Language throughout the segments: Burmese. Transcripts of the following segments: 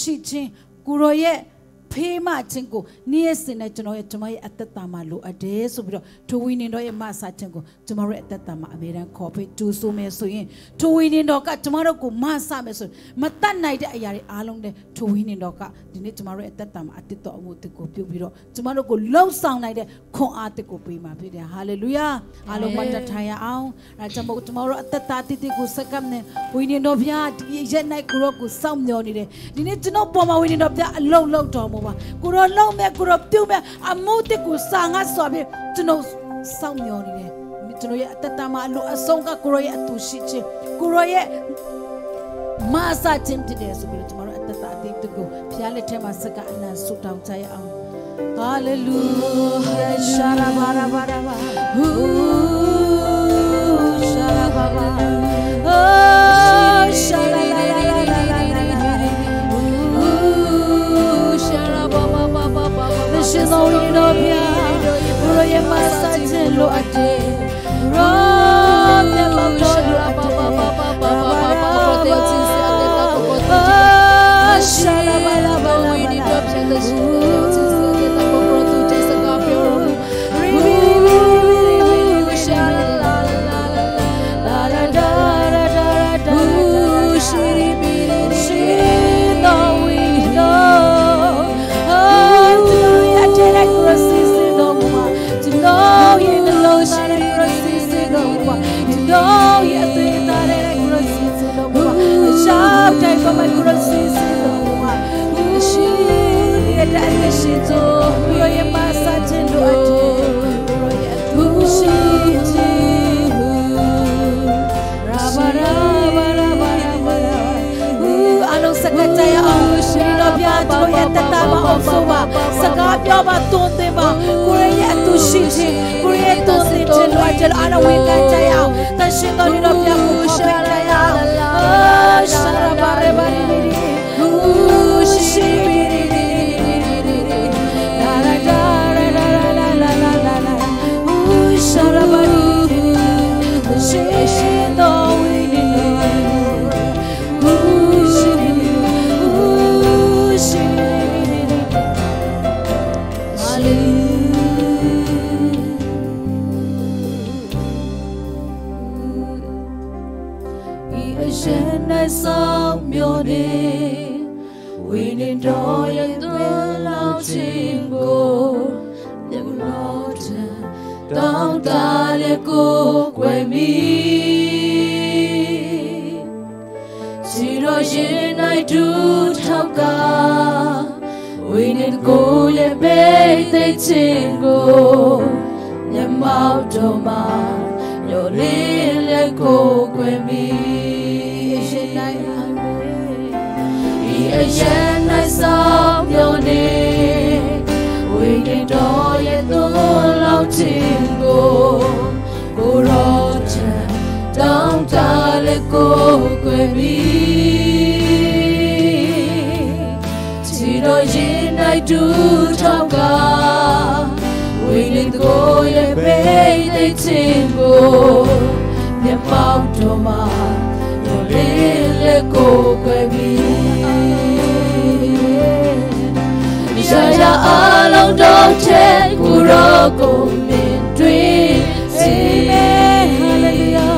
ရှိခြင်းကိုရောရဲ့ ဖေးမခြင်းကိုနေ့ရက်စဉ်နဲ့ကျွန်တော်ရဲ့ကျွန်မရဲ့အသက်တာမှာလိုအပ်တယ်ဆိုပြီးတော့ထိုဝိညာဉ်တော်ရဲ့မဆာခြင်းကိုကျွန်တော်ရဲ့အသက်တာမှာအမြဲတမ်းခေါ်ဖိတ်ကြိုးဆိုမယ်ဆိုရင်ထိုဝိညာဉ်တော်ကကျွန်တော်တို့ကိုမဆာမယ်ဆိုရင်မတတ်နိုင်တဲ့အရာတွေအားလုံးနဲ့ထိုဝိညာဉ်တော်ကဒီနေ့ကျွန်တော်ရဲ့အသက်တာမှာအတစ်တော်အမှုတစ်ကိုပြုပြီးတော့ကျွန်တော်တို့ကိုလှုပ်ဆောင်နိုင်တဲ့ခွန်အားတစ်ကိုပေးမှာဖြစ်တယ်ဟာလေလုယာအားလုံးမတတ်ထိုင်ရအောင်အဲကျွန်တော်ကျွန်တော်တို့အသက်တာတစ်တစ်ကိုစက္ကပ်နဲ့ဝိညာဉ်တော်ဘုရားဒီရက်၌ကိုရောကိုစောင့်မျှော်နေတယ်ဒီနေ့ကျွန်တော်ပေါ်မှာဝိညာဉ်တော်ဘုရားအလုံးလုံးတော်မူပါကိုရောလုံးမဲ့ကိုရောပြုတ်မဲ့အမှုတစ်ကိုစာငါဆိုပြီးကျွန်တော်စောင့်မျှော်နေတယ်ကျွန်တော်ရဲ့အသက်တာမှာအလိုအဆုံးကကိုရောရဲ့အတူရှိခြင်းကိုရောရဲ့မာစာခြင်းတည်းဆိုပြီးကျွန်တော်တို့အသက်တာအသေးတကူဘုရားလက်ထက်မှာစကားအနံဆုတောင်းကြရအောင် Hallelujah sharabarabara Ooh sharababa Oh shalalalalalalala တော်ဝင်တော်ဖျားဘုရားရဲ့မဆတ်ခြင်းလိုအပ်တယ်ရောမြတ်တော်တို့အပါ Jehovah. To know yes, they are a crosses, Jehovah. The shout I come a crosses, Jehovah. The shield yet oh. and the sheet of Roya Massat Lord. Roya Bushit. Rabba, rabba, rabba, rabba. Ooh, I know Sakataya, I wish. တော်ဖျားကျွန်တော်ရဲ့တတမအောင်ဆိုပါစကားပြောပါသွန်သင်ပါကိုရရဲ့အတူရှိခြင်းကိုရရဲ့သွန်သင်ခြင်းလိုအပ်ချက်အနာဝင်ကန်ကြရအောင်တရှိတော်ဒီတော်ဖျားကိုရှာရအောင်ရှာရပါရပါရီရီဟူရှိ င်းလည်းကိုွယ်မိရှင်၌အမေဤအရန်၌ဆောင်မျိုးနေဝိညာဉ်တော်ရဲ့သွန်လောက်ခြင်းကိုကိုရောချံတောင်းတလည်းကိုွယ်မိခြေတော်ရင်၌ဒူထောက်ကဝိညာဉ်ကိုရဲ့ဘေးသိခြင်းကို မြတ်ပေါင်းတော်မှာရောလေးလက်ကိုွယ်မိရှာရှာအလုံးတော်တဲ့ကိုရောကိုမြင်တွေ့စေဟာလေလုယာ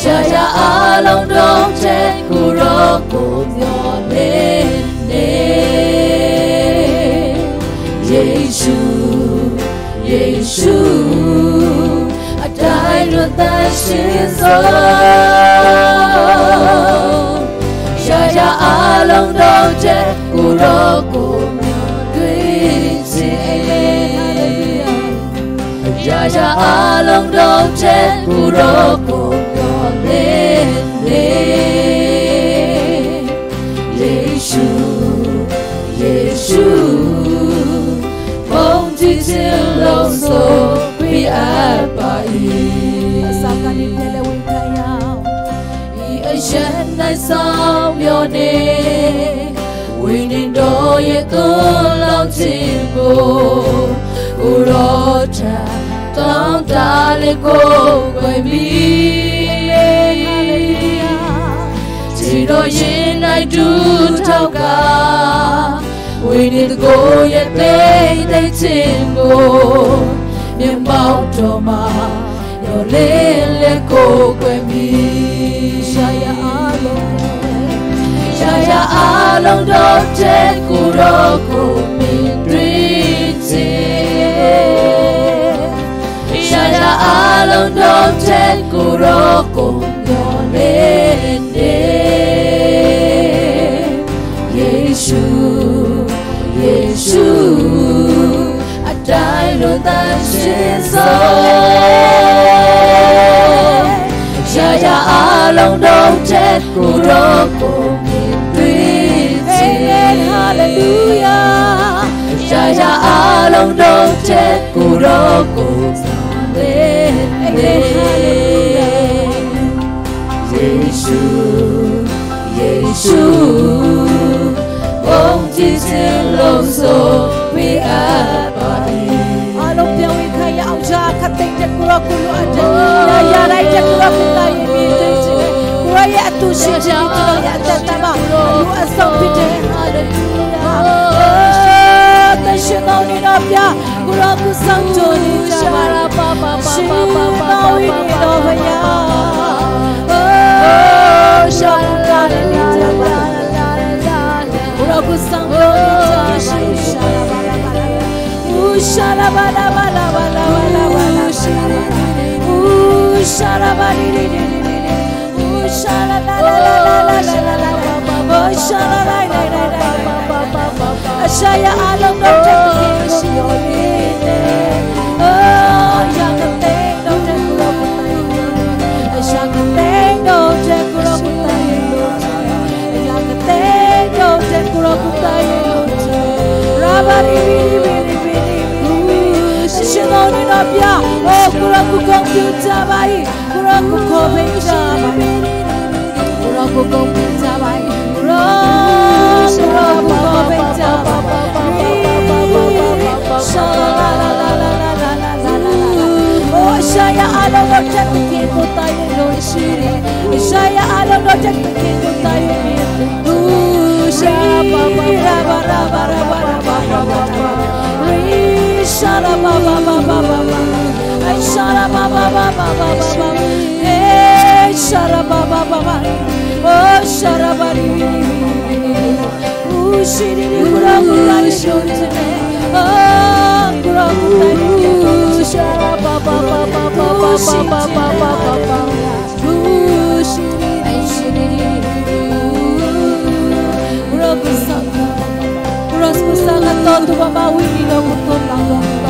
ရှာရှာအလုံးတော်တဲ့ကိုရောကိုမျောနေနေယေရှုယေရှုအ 的是走，这叫阿龙斗志，古罗古庙对起，这叫阿龙斗志，古罗古庙连连，耶稣耶稣，梦境中搜归安。sao myo ne we nin do ye ko lao chin ko u ro cha tang ta le ko koi mi chỉ do yin ai du thao ca, we nin cô ye te te chin ko niệm bao cho mà yo lên le cô koi mi shaya ရှာရအားလုံးတော့တဲ့ကိုယ်တော်ကိုမြင်တွေ့ခြင်းရှာရအားလုံးတော့တဲ့ကိုယ်တော်ကိုမျောလေးနေယေရှုယေရှုအတိုင်းလို့တန်ရှင်းဆုံးရှာရအားလုံးတော့တဲ့ကိုယ်တော်ကို Olondoche Jesus, Bebe Yesu Yesu Bom titilonso mi apai Along dia wi kaya auja kateng je kuroko lu aja Ya rai je kuroko kai mi titilonso Kuraya tu shi titilonso ya tatama Lu asam pite Hallelujah shingoni napya kuraku sanktoni chamara pa pa pa pa pa pa pa pa pa oh Ashaya alam ng teknikisyon Oh, siya ka ting no tekulaputain Siya ka ting no tekulaputain Siya ka ting no tekulaputain Rabar ibini bini bini bini Shinoni no pia Oh, kuraku computer bai Kuraku kobe jabai Kuraku computer Shara ba ba ba ba ba ba. Ba ba ba ba ba ba ba. Ay, sharababa. Oh, sharabari bini bini bini. Oh, shiri kura kura shonte. Oh, kura kura shonte. Sharababa baba baba baba baba baba. Oh, shiri shiri. Kura kusanga. Kura kusanga todo baba wini na kutola baba.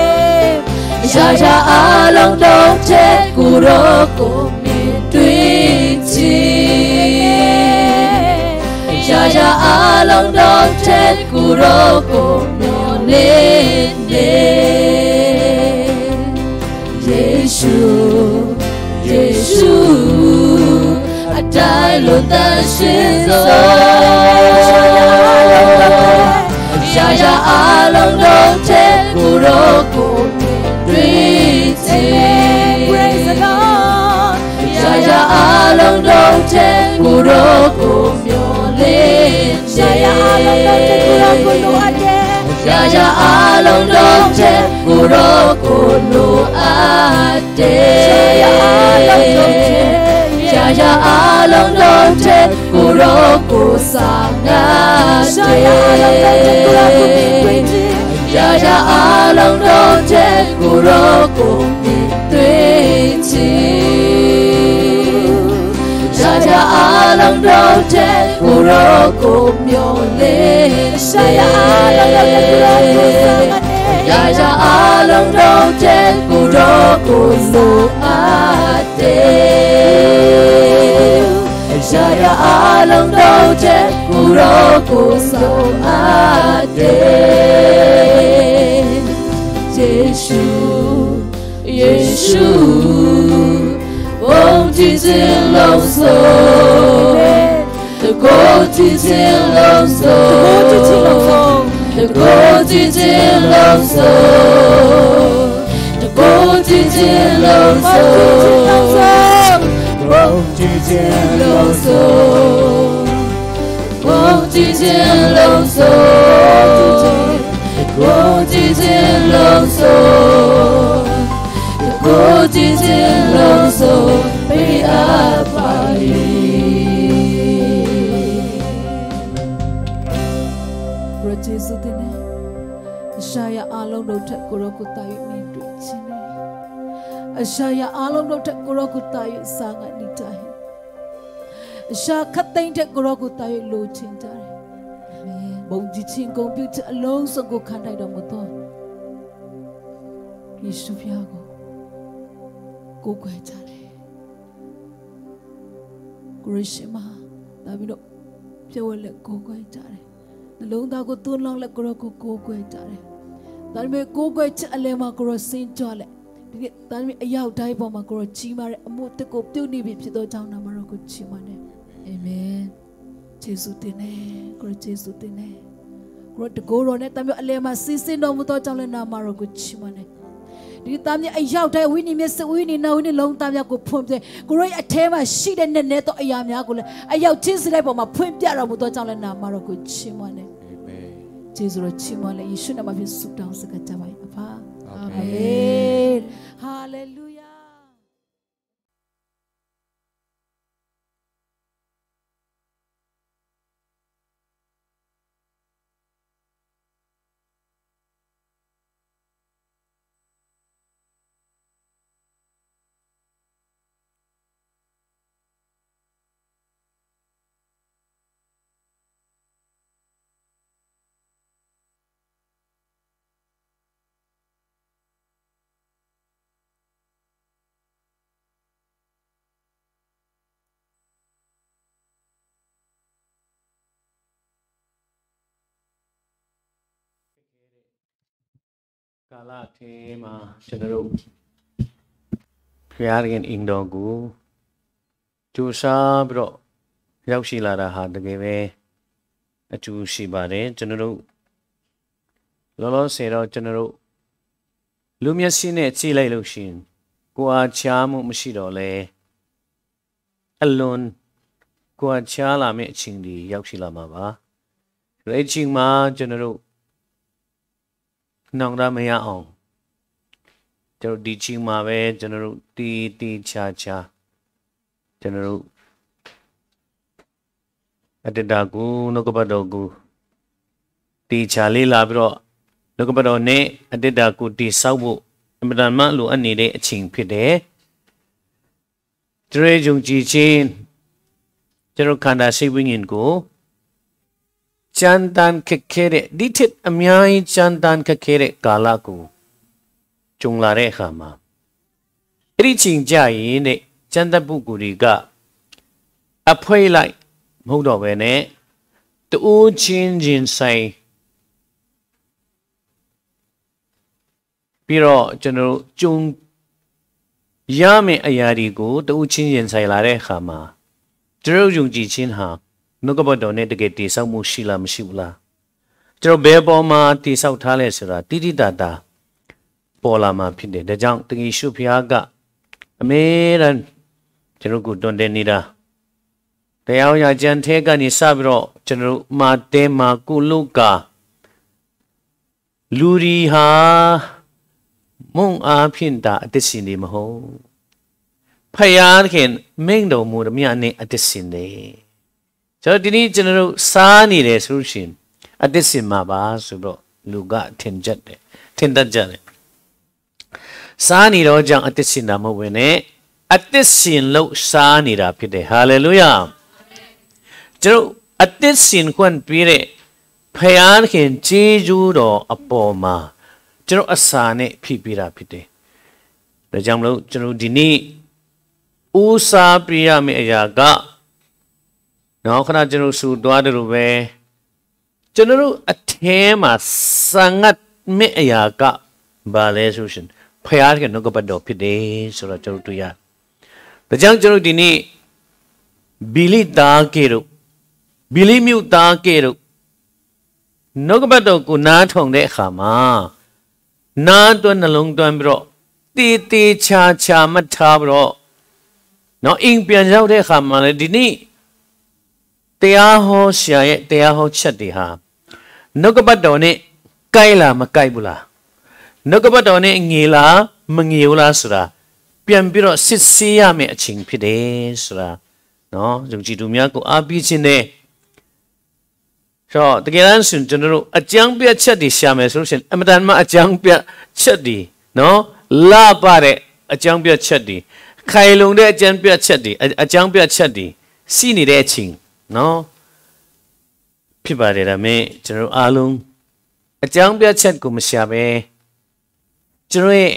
Shasha along dong che kuro kumi twiti Shasha along dong che kuro ne, nene Yeshu Yeshu Adai lo da shinzo Shasha along dong che kuro kumi ယေရှုယေရှုအတိုင်းလို့တန်ရှင်းသောရာရာအလုံးလုံးတဲ့ကိုရောကိုတွေ့ချင် Praise the Lord ရာရာအလုံးလုံးတဲ့ကိုရောကိုမျောလင်းချရှာင်ရအလုံးလုံးတဲ့ကိုရောကိုလိုအပ်တယ်ရာရာအလုံးလုံးတဲ့ကိုရောကိုလိုအပ်တယ်ရှာ ရအလုံးလုံးတဲ့ရာရာအလုံးလုံးတဲ့ကိုရောကိုစာငါရှာတရယ်အလုံးလုံးတဲ့ကိုရောကိုမြင်တွေ့ခြင်းရာရာအလုံးလုံးတဲ့ကိုရောကိုမြင်တွေ့ခြင်းရာရာအလုံးလုံးတဲ့ကိုရောကိုမျောလင်းရှာရအလုံးလုံးတဲ့ကိုရောကိုစာငတ်တယ်ရာရာအလုံးလုံးတဲ့ကိုရောကိုလိုအပ်တယ်ရာရာအလုံးလုံးတဲ့ကိုရောကိုလိုအပ်တယ် ယေရှုယေရှုဘုန်းကြီးခြင်းလုံးစုံတကိုယ်ကြီးခြင်းလုံးစုံကိုကြည့်ချင်းလို့ဆုံးတကိုယ်ကြည် ခြင်းလုံးစုံတကိုယ်ကြည်ခြင်းလုံးစုံကိုကြည့်ချင်းလို့ဆုံးဘုံကြည်ခြင်းလုံးစုံဘုံကြ အရှာရအလုံးတို့ထက်ကိုရောကိုတာ၍စာငတ်နေကြဟင်အရှာခတ်သိမ့်ထက်ကိုရောကိုတာ၍လိုချင်ကြတယ်အာမင်ဘုံကြီးချင်းကုန်ပြုချက်အလုံးစုံကိုခံနိုင်တော်မူသောယေရှုဖျားကိုကိုးကွယ်ကြတယ်ကိုရရှိမဒါပြီးတော့ပြောရလက်ကိုးကွယ်ကြတယ်နှလုံးသားကိုသွန်းလောင်းလက်ကိုရောကိုကိုးကွယ်ကြတယ်။ဒါပေမဲ့ကိုးကွယ်ချက်အလဲမှာကိုရောစင်ကြွလက် ဒီနေ့ဒါပေမဲ့အရောက်တိုင်းပေါ်မှာကိုရောကြီးမားတဲ့အမှုတစ်ကိုပြုတ်နေပြီဖြစ်သောကြောင့်နာမတော်ကိုချီးမွမ်းတယ်။အာမင်။ယေရှုတင်နေကိုရောယေရှုတင်နေကိုရောတကိုးတော်နဲ့တမျိုးအလဲမှာစီးစင်းတော်မူသောကြောင့်လည်းနာမတော်ကိုချီးမွမ်းတယ်။ဒီသားမြအရောက်တိုင်းဝိညာဉ်မျက်စိဝိညာဉ်နာဝိညာဉ်လုံးသားများကိုဖွင့်ပြကိုရောရဲ့အထဲမှာရှိတဲ့နဲ့နဲ့သောအရာများကိုလည်းအရောက်ချင်းစတဲ့ပေါ်မှာဖွင့်ပြတော်မူသောကြောင့်လည်းနာမတော်ကိုချီးမွမ်းတယ်။ကျေးဇူးတော်ချီးမွမ်းလေယေရှုနာမဖြင့်ဆုတောင်းစကားကြပါ၏အဖာအာမင် ဟာ လေလုယာကာလထဲမှာကျွန်တော်တို့ဖျားရင်အင်တော်ကိုကြိုးစားပြီးတော့ရောက်ရှိလာတာဟာတကယ်ပဲအကျိုးရှိပါတယ်ကျွန်တော်တို့လောလောဆယ်တော့ကျွန်တော်တို့လူမျက်စိနဲ့ကြည့်လိုက်လို့ရှိရင်ကိုယ်အားချားမှုမရှိတော့လဲအလွန်ကိုယ်အားချားလာမယ့်အချိန်ဒီရောက်ရှိလာမှာပါအဲ့ဒီအချိန်မှာကျွန်တော်တို့ နှောင်ရမရအောင်ကျွန်တော်ဒီချိန်မှာပဲကျွန်တော်တို့တီးတီးချာချာကျွန်တော်တို့အတ္တတာကိုနှုတ်ကပတ်တော်ကိုတီချာလေးလာပြီးတော့နှုတ်ကပတ်တော်နဲ့အတ္တတာကိုတီဆောက်ဖို့အမှန်တမ်းလိုအပ်နေတဲ့အချိန်ဖြစ်တယ်ကျွန်တော်ယုံကြည်ခြင်းကျွန်တော်ခန္ဓာစိတ်ဝိညာဉ်ကို ကြမ်းတမ်းခက်ခဲတဲ့ဒီထက်အများကြီးကြမ်းတမ်းခက်ခဲတဲ့ကာလကိုကြုံလာတဲ့အခါမှာအဲ့ဒီချိန်ကြရင်တဲ့ကြမ်းတမ်းပုဂ္ဂိုလ်တွေကအဖွဲလိုက်မဟုတ်တော့ဘဲနဲ့တူးချင်းချင်းဆိုင်ပြီးတော့ကျွန်တော်တို့ကြုံရမယ့်အရာတွေကိုတူးချင်းရင်ဆိုင်လာတဲ့အခါမှာကျွန်တော်ယုံကြည်ခြင်းဟာ နှုတ်ကပတ်တော်နဲ့တကယ်တည်ဆောက်မှုရှိလားမရှိဘူးလားကျွန်တော်ဘယ်ပေါ်မှာတည်ဆောက်ထားလဲဆိုတာတိတိတတ်တာပေါ်လာမှာဖြစ်တယ်ဒါကြောင့်တကယ်ရှုဖျားကအမေရန်ကျွန်တော်ကိုတွန်တယ်နေတာတရားရကြံထဲကနေစပြီးတော့ကျွန်တော်မာတဲမာကုလုကာလူရီဟာမုံအားဖြင့်တာအသက်ရှင်နေမဟုတ်ဖယားခင်မိန်တော်မူရမြနဲ့အသက်ရှင်နေ ကျွန်တော်ဒီနေ့ကျွန်တော်စားနေတယ်ဆိုလို့ရှိရင်အသက်ရှင်မှာပါဆိုတော့လူကထင်ကြတယ်ထင်တတ်ကြတယ်စားနေတော့ကြောင့်အသက်ရှင်တာမဟုတ်ဝင်နဲ့အသက်ရှင်လို့စားနေတာဖြစ်တယ်ဟာလေလုယာကျွန်တော်အသက်ရှင်ခွင့်ပြည့်တဲ့ဖယားခင်ဂျေဂျူးတော်အပေါ်မှာကျွန်တော်အစာနဲ့ဖြည့်ပြတာဖြစ်တယ်ဒါကြောင့်မလို့ကျွန်တော်ဒီနေ့ဦးစားပြရမယ့်အရာက နောက်ခဏကျွန်တော်ဆူသွားတယ်လို့ပဲကျွန်တော်တို့အထဲမှာစံငတ်မယ့်အရာကဘာလဲဆိုရှင်ဖယားကနှုတ်ကပတ်တော်ဖြစ်တယ်ဆိုတော့ကျွန်တော်တွေ့ရဒါကြောင့်ကျွန်တော်ဒီနေ့ဘီလိသားကေတို့ဘီလိမြို့သားကေတို့နှုတ်ကပတ်တော်ကိုနားထောင်တဲ့အခါမှာနားတွန်းနှလုံးသွင်းပြီးတော့တေးသေးချာချာမထားပြီးတော့နော်အိမ်ပြန်ရောက်တဲ့အခါမှာလည်းဒီနေ့ တရားဟောဆရာရဲ့တရားဟောချက်တွေဟာနှုတ်ကပတ်တော်နဲ့ကိုက်လားမကိုက်ဘူးလားနှုတ်ကပတ်တော်နဲ့ငေလားမငေဘူးလားဆိုတာပြန်ပြီးတော့စစ်ဆေးရမယ့်အချိန်ဖြစ်တယ်ဆိုတာနော်ယုံကြည်သူများကိုအားပေးခြင်းနဲ့ဆိုတော့တကယ်တမ်းဆိုကျွန်တော်တို့အကြမ်းပြတ်ချက်တွေရှာမယ်ဆိုလို့ရှိရင်အမတန်မှအကြမ်းပြတ်ချက်တွေနော်လာပါတဲ့အကြမ်းပြတ်ချက်တွေခိုင်လုံတဲ့အကြမ်းပြတ်ချက်တွေအကြမ်းပြတ်ချက်တွေစီးနေတဲ့အချိန် နော်ဖြစ်ပါတယ်ဒါမဲ့ကျွန်တော်အားလုံးအကြမ်းပြတ်ချက်ကိုမရှာပဲကျွန်တော်ရဲ့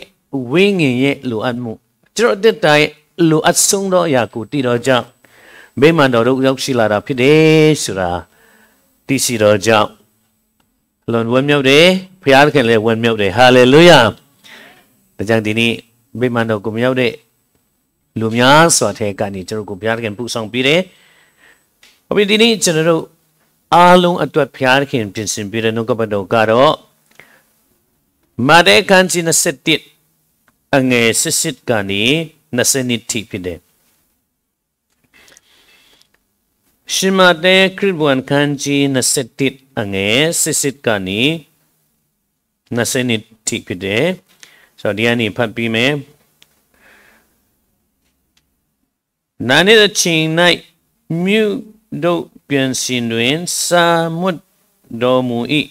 ဝိညာဉ်ရဲ့လိုအပ်မှုကျွန်တော်အသက်တိုင်းလိုအပ်ဆုံးသောအရာကိုတည်တော်ကြောင့်မိမန်တော်တို့ရောက်ရှိလာတာဖြစ်တယ်ဆိုတာတည်ရှိတော်ကြောင့်လွန်ဝမ်းမြောက်တယ်ဖခင်ခင်လည်းဝမ်းမြောက်တယ်ဟာလေလုယာဒါကြောင့်ဒီနေ့မိမန်တော်ကိုမြောက်တဲ့လူများစွာထဲကနေကျွန်တော်ကိုဘုရားခင်ပူဆောင်ပေးတယ်။ ဟုတ်ပြီဒီနေ့ကျွန်တော်တို့အားလုံးအတွက်ဘုရားခင်ပြင်ဆင်ပေးတဲ့နှုတ်ကပတ်တော်ကတော့မာတဲခန်းကြီး27အငယ်စစ်ကနေ20နှစ်ထိဖြစ်တယ်။ရှမတဲခရစ်ဝန်ခန်းကြီး27အငယ်စစ်ကနေ20နှစ်ထိဖြစ်တယ်။ဆိုတော့ဒီကနေဖတ်ပြီးမယ်။နာနေတဲ့အချိန်၌မြု တို့ပြန်စင်တွင်စာမွတ်တော်မူ၏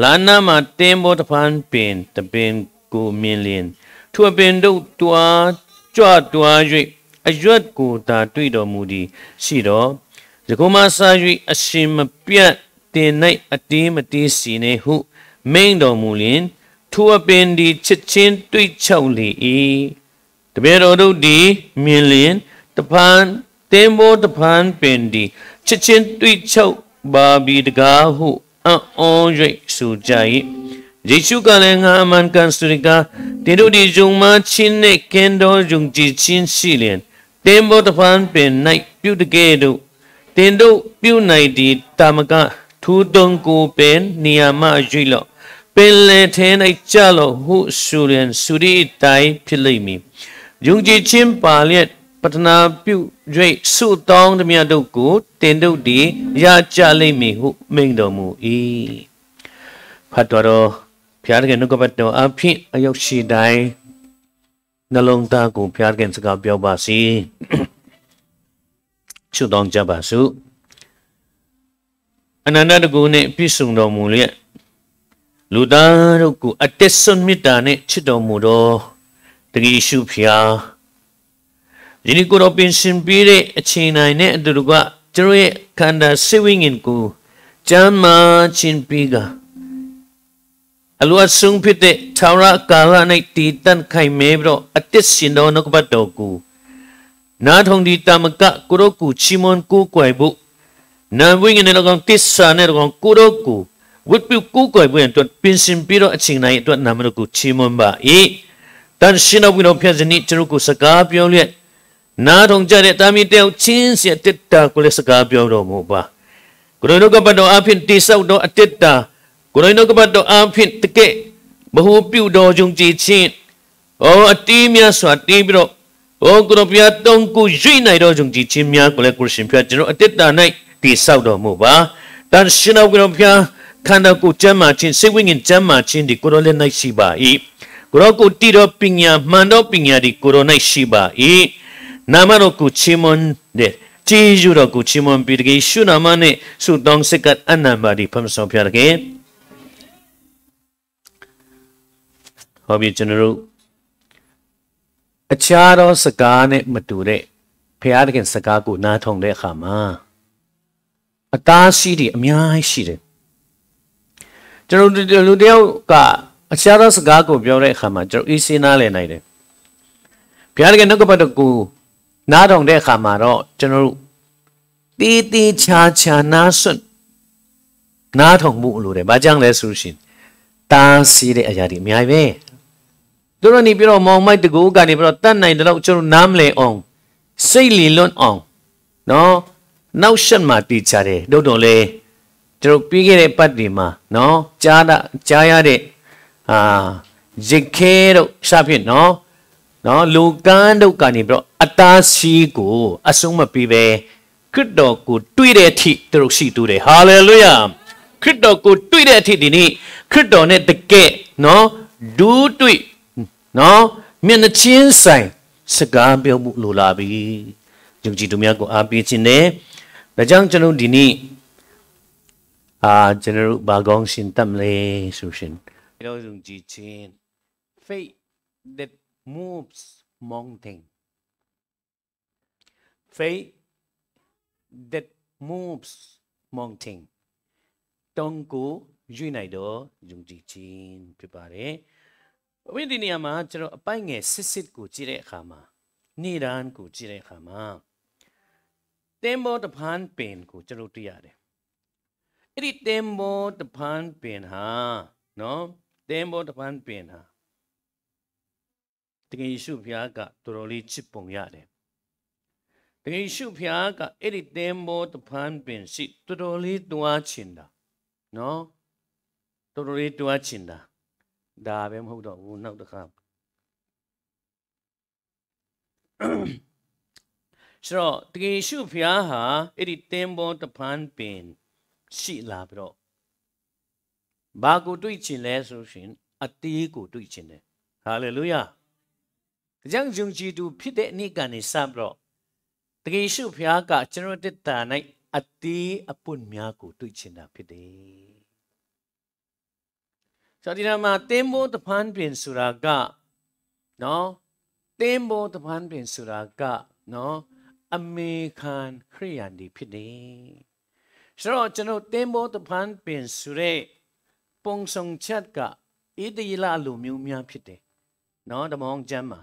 လာနာမှာတင်းဘောတဖန်ပင်တပင်ကိုမြင်လျင်ထိုပင်တို့တွားကြွတွား၍အရွက်ကိုသာတွေ့တော်မူသည်ရှိတော်ယခုမှစ၍အရှင်မပြတ်တင်၌အတေးမတေးစီနေဟုမိန်တော်မူလျင်ထိုအပင်ဒီချစ်ချင်းတွေ့ချောက်လေ၏တပည့်တော်တို့သည်မြင်လျင်တပန် တင်းဘောတပန်ပင်ဒီချစ်ချင်းတွေ့ချုပ်ပါပြီတကားဟုအံ့ဩ၍ဆိုကြ၏ယေရှုကလည်းငါအမှန်ကန်စရိကတင်တို့ဒီဂျုံမချင်းနဲ့ကင်တော်ဂျုံကြည်ချင်းရှိလျင်တင်းဘောတပန်ပင်၌ပြုတကဲ့သို့တင်တို့ပြုနိုင်ဒီတာမကထူတုံကိုပင်နေရာမရွေ့လော့ပင်လေထဲ၌ကြလော့ဟုဆိုရင်စုရီတိုင်ဖြစ်လိမ့်မည်ယုံကြည်ခြင်းပါလျက် ပတနာပြု၍ဆုတောင်းသည်များတို့ကိုတင်တို့သည်ရကြလိမ့်မည်ဟုမိန့်တော်မူ၏ဖတ်တော်ဘုရားကနှုတ်ကပတ်တော်အဖြစ်အယုတ်ရှိတိုင်းနှလုံးသားကိုဘုရားကစကားပြောပါစီဆုတောင်းကြပါစို့အနန္တတကုနှင့်ပြည့်စုံတော်မူလျက်လူသားတို့ကိုအတက်ဆွန်မြတ်တာနှင့်ချစ်တော်မူသောတကယ်ရှုဖျား ဒီနေ့ကိုတော့ပင်ရှင်ပြီးတဲ့အချိန်တိုင်းနဲ့အတူတူကကျတို့ရဲ့ခန္ဓာစိတ်ဝိညာဉ်ကိုကျမ်းမာခြင်းပြီးကအလိုအဆုံဖြစ်တဲ့သာရကာလ၌တည်တံ့ခိုင်မဲပြီးတော့အတ္တရှင်တော်နှုတ်ပတ်တော်ကိုနာထုံဒီတမကကိုရောကူချီမွန်ကိုကွယ်ဖို့နာဝိညာဉ်နဲ့လောကောင်တစ္ဆာနဲ့လောကောင်ကိုရောကူဝတ်ပြုကိုကွယ်ဖို့အတွက်ပင်ရှင်ပြီးတော့အချိန်တိုင်းအတွက်နာမတော်ကိုချီမွန်ပါ၏တန်ရှင်တော်ဘုရားဖျက်စနစ်ကျွန်တော်ကိုစကားပြောလျက် နားထောင်ကြတဲ့တာမီတယောက်ချင်းစီအတ္တကိုလည်းစကားပြောတော်မူပါကိုရိုနိုကပတ်တော်အဖင်တိဆောက်တော်အတ္တကိုရိုနိုကပတ်တော်အဖင်တကဲဘဟုပြုတော်ကြုံကြည်ခြင်းအော်အတီးမြတ်စွာတီးပြီးတော့အိုကိုရပြတုံးကိုရွေ့နိုင်တော်ကြုံကြည်ခြင်းများကိုလည်းကိုရှင်ဖျားကျွန်တော်အတ္တ၌တိဆောက်တော်မူပါတန်ရှင်တော်ကိုရဖျားခန္ဓာကိုယ်ကျမ်းမာခြင်းစိတ်ဝိညာဉ်ကျမ်းမာခြင်းဒီကိုရောလည်း၌ရှိပါ၏ကိုရောကိုတည်တော်ပညာမှန်တော်ပညာဒီကိုရော၌ရှိပါ၏ နာမတော်ကိုချီးမွမ်းတဲ့ကျေးဇူးတော်ကိုချီးမွမ်းပြီးတကယ်ရှုနာမနဲ့ဆုတောင်းစက္ကအနံပါဒီဖမ်းဆောင်ပြရခဲ့ဟောပြီကျွန်တော်တို့အခြားသောစကားနဲ့မတူတဲ့ဖျားတခင်စကားကိုနားထောင်တဲ့အခါမှာအတားရှိတယ်အများကြီးရှိတယ်ကျွန်တော်လူတယောက်ကအခြားသောစကားကိုပြောတဲ့အခါမှာကျွန်တော်အေးစင်းနားလည်နိုင်တယ်ဘုရားတကယ်နှုတ်ကပတ်တော်ကို နားထောင်တဲ့အခါမှာတော့ကျွန်တော်တို့တီးတီးချာချာနားစွန့်နားထောင်မှုလို့တယ်ဘာကြောင့်လဲဆိုရှင်တားဆီးတဲ့အရာတွေအများကြီးပဲတို့တော့နေပြီးတော့မောင်မိုက်တကူကနေပြီးတော့တတ်နိုင်တဲ့တော့ကျွန်တော်နားမလဲအောင်စိတ်လီလွတ်အောင်နော်နောက်ရှက်မှတီးချတယ်တို့တော့လေကျွန်တော်ပြီးခဲ့တဲ့ပတ်တွေမှာနော်ကြားတာကြားရတဲ့အာရခဲတို့စဖြင့်နော် နော်လူကန်းတို့ကနေပြီးတော့အတားစီကိုအဆုံးမပြီးပဲခရစ်တော်ကိုတွေ့တဲ့အထိသူတို့ရှိတူတယ်ဟာလေလုယာခရစ်တော်ကိုတွေ့တဲ့အထိဒီနေ့ခရစ်တော်နဲ့တကယ်နော်ဒူးတွေ့နော်မျက်နှာချင်းဆိုင်စကားပြောမှုလိုလာပြီယုံကြည်သူများကိုအားပေးခြင်းနဲ့ဒါကြောင့်ကျွန်တော်ဒီနေ့အာကျွန်တော်တို့ဘာကောင်းရှင်တတ်မလဲဆိုရှင်ကျွန်တော်ယုံကြည်ခြင်း faith that moves mountain faith that moves mountain တောင်းကိုရွေ့နိုင်တော့ယုံကြည်ခြင်းဖြစ်ပါတယ်ဝိဒီနေရာမှာကျွန်တော်အပိုင်ငယ်စစ်စစ်ကိုကြည့်တဲ့အခါမှာနေရန်ကိုကြည့်တဲ့အခါမှာတင်ဘောတဖန်ပင်ကိုကျွန်တော်တွေ့ရတယ်အဲ့ဒီတင်ဘောတဖန်ပင်ဟာနော်တင်ဘောတဖန်ပင်ဟာ တကယ်ယေရှုဖျားကတော်တော်လေးချစ်ပုံရတယ်တကယ်ယေရှုဖျားကအဲ့ဒီတင်ဘောတဖန်ပင်ရှိတော်တော်လေးတွားချင်တာနော်တော်တော်လေးတွားချင်တာဒါပဲမဟုတ်တော့ဘူးနောက်တစ်ခါဆိုတော့တကယ်ရှုဖျားဟာအဲ့ဒီတင်ဘောတဖန်ပင်ရှိလာပြီးတော့ဘာကိုတွေ့ချင်လဲဆိုရှင်အတေးကိုတွေ့ချင်တယ်ဟာလေလုယာ ကြောင့်ယုံကြည်သူဖြစ်တဲ့နေ့ကနေစပြီးတော့တကယ်ရှုဖျားကကျွန်တော်တက်တာ၌အတေးအပွင့်များကိုတွေ့ချင်တာဖြစ်တယ်ဆိုဒီမှာတင်းမိုးတဖန်ပြင်ဆိုတာကနော်တင်းမိုးတဖန်ပြင်ဆိုတာကနော်အမေခံခရိယန်ဒီဖြစ်တယ်ဆိုတော့ကျွန်တော်တင်းမိုးတဖန်ပြင်ဆိုတဲ့ပုံဆောင်ချက်ကဣတိယလလူမျိုးများဖြစ်တယ်နော်ဓမ္မောင်းကျမ်းမှာ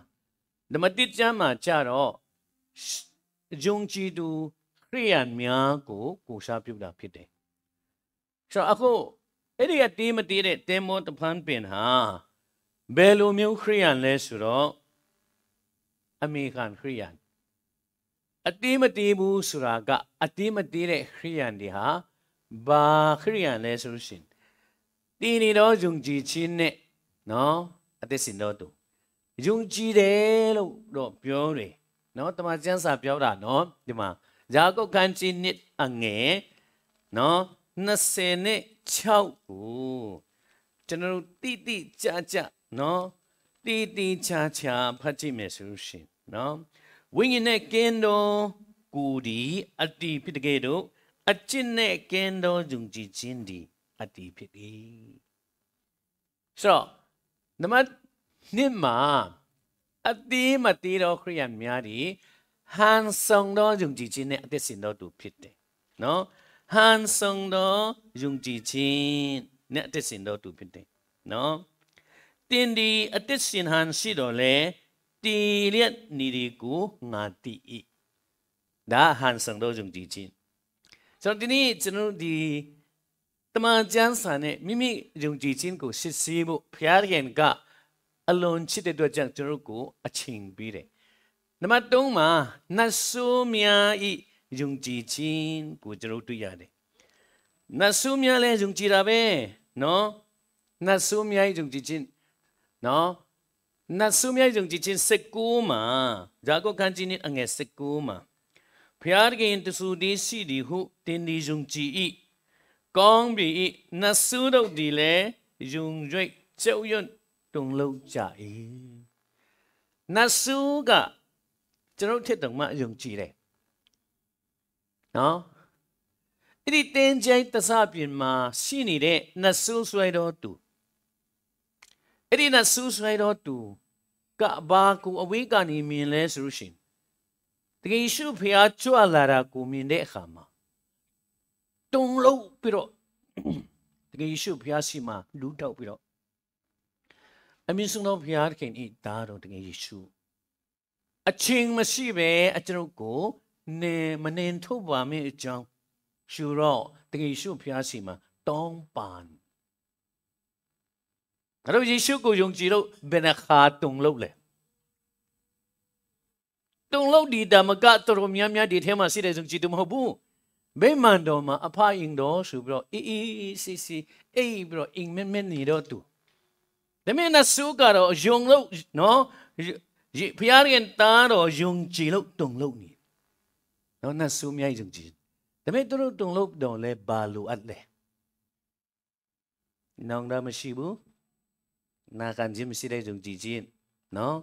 ဓမ္မတိကျမ်းမှာကြတော့ယုံကြည်သူခရိယန်များကိုကိုစားပြုတာဖြစ်တယ်ဆိုတော့အခုအဲ့ဒီကတီးမတီးတဲ့တင်မောတဖန်ပင်ဟာဘယ်လိုမျိုးခရိယန်လဲဆိုတော့အမေခံခရိယန်အတီးမတီးဘူးဆိုတာကအတီးမတီးတဲ့ခရိယန်တွေဟာဘာခရိယန်လဲဆိုလို့ရှိရင်တီးနေတော့ယုံကြည်ခြင်းနဲ့နော်အသက်ရှင်တော့သူ ယုံကြည်တယ်လို့တော့ပြောတယ်နော်တမန်ကျမ်းစာပြောတာနော်ဒီမှာယာကုပ်ခန်းကြီးနှစ်အငယ်နော်20နဲ့6ကိုကျွန်တော်တို့တိတိကျကျနော်တိတိကျကျဖတ်ကြည့်မယ်ဆိုရှင်နော်ဝိညာဉ်နဲ့ကင်းတော်ကိုဒီအတ္တိဖြစ်တဲ့တို့အကျင့်နဲ့ကင်းတော်ယုံကြည်ခြင်းဒီအတ္တိဖြစ်၏ဆိုတော့နမ နှစ်မှာအတိမတိတော်ခရိယန်များဒီဟန်ဆောင်တော်ယုံကြည်ခြင်းနဲ့အသက်ရှင်တော်သူဖြစ်တယ်နော်ဟန်ဆောင်တော်ယုံကြည်ခြင်းနဲ့အသက်ရှင်တော်သူဖြစ်တယ်နော်တင်ဒီအသက်ရှင်ဟန်ရှိတော်လဲတီလျက်နေဒီကိုငါတိဤဒါဟန်ဆောင်တော်ယုံကြည်ခြင်းဆိုတော့ဒီနေ့ကျွန်တော်ဒီတမန်ကျမ်းစာနဲ့မိမိယုံကြည်ခြင်းကိုစစ်ဆေးဖို့ဘုရားခင်က အလွန်ချစ်တဲ့အတွက်ကြောင့်ကျွန်တော်ကိုအချိန်ပေးတယ်နံပါတ်3မှာနတ်ဆိုးများဤယုံကြည်ခြင်းကိုကျွန်တော်တွေ့ရတယ်နတ်ဆိုးများလည်းယုံကြည်တာပဲနော်နတ်ဆိုးများယုံကြည်ခြင်းနော်နတ်ဆုမြတ်ယုံကြည်ခြင်းစကူမှာဇာကုခန်းကြီးနဲ့အငယ်စကူမှာဖျားခင်တဆူဒီစီဒီဟုတင်းဒီယုံကြည်ဤကောင်းပြီဤနတ်ဆုတို့ဒီလေယုံကြွိကျောက်ရွံ့တုံ လုံးကြ၏နတ်ဆုကကျွန်တော်ထက်တုံမှယုံကြည်တယ်နော်အဲ့ဒီတင်းကျိုင်းတစပြင်မှာရှိနေတဲ့နတ်ဆုဆွဲတော်သူအဲ့ဒီနတ်ဆူးဆွဲတော်သူကဘာကိုအဝေးကနေမြင်လဲဆိုလို့ရှိရင်တကယ်ရှုဖျားကြွလာတာကိုမြင်တဲ့အခါမှာတုံလို့ပြီးတော့တကယ်ရှုဖျားစီမှာလူတောက်ပြီးတော့ အမင်းဆုံးတော်ဖျားခင်ဤဒါတော့တကယ်ရှုအချင်းမရှိပဲအကျွန်ုပ်ကိုနေမနေထုတ်ပါမင်းအကြောင်းရှုတော့တကယ်ရှုဖျားစီမှာတောင်းပန်ငါတို့ယေရှုကိုယုံကြည်လို့ဘယ်နှခါတုံလို့လဲတုံလို့ဒီဓမ္မကတော်တော်များများဒီထဲမှာရှိတဲ့ယုံကြည်သူမဟုတ်ဘူးဘိမန်တော်မှာအဖအင်တော်ဆိုပြီးတော့အေးအေးစီစီအေးပြီးတော့အင်မက်မက်နေတော့သူ ဒါမင်းနဆူကတော့ယုံလို့နော်ဖျားရင်တားတော့ယုံကြည်လို့တုံလို့နေနော်နဆူမြိုက်ယုံကြည်ဒါပေမဲ့သူတို့တုံလို့တော့လဲဘာလို့အပ်လဲနောင်တမရှိဘူးနာခံခြင်းမရှိတဲ့ယုံကြည်ခြင်းနော်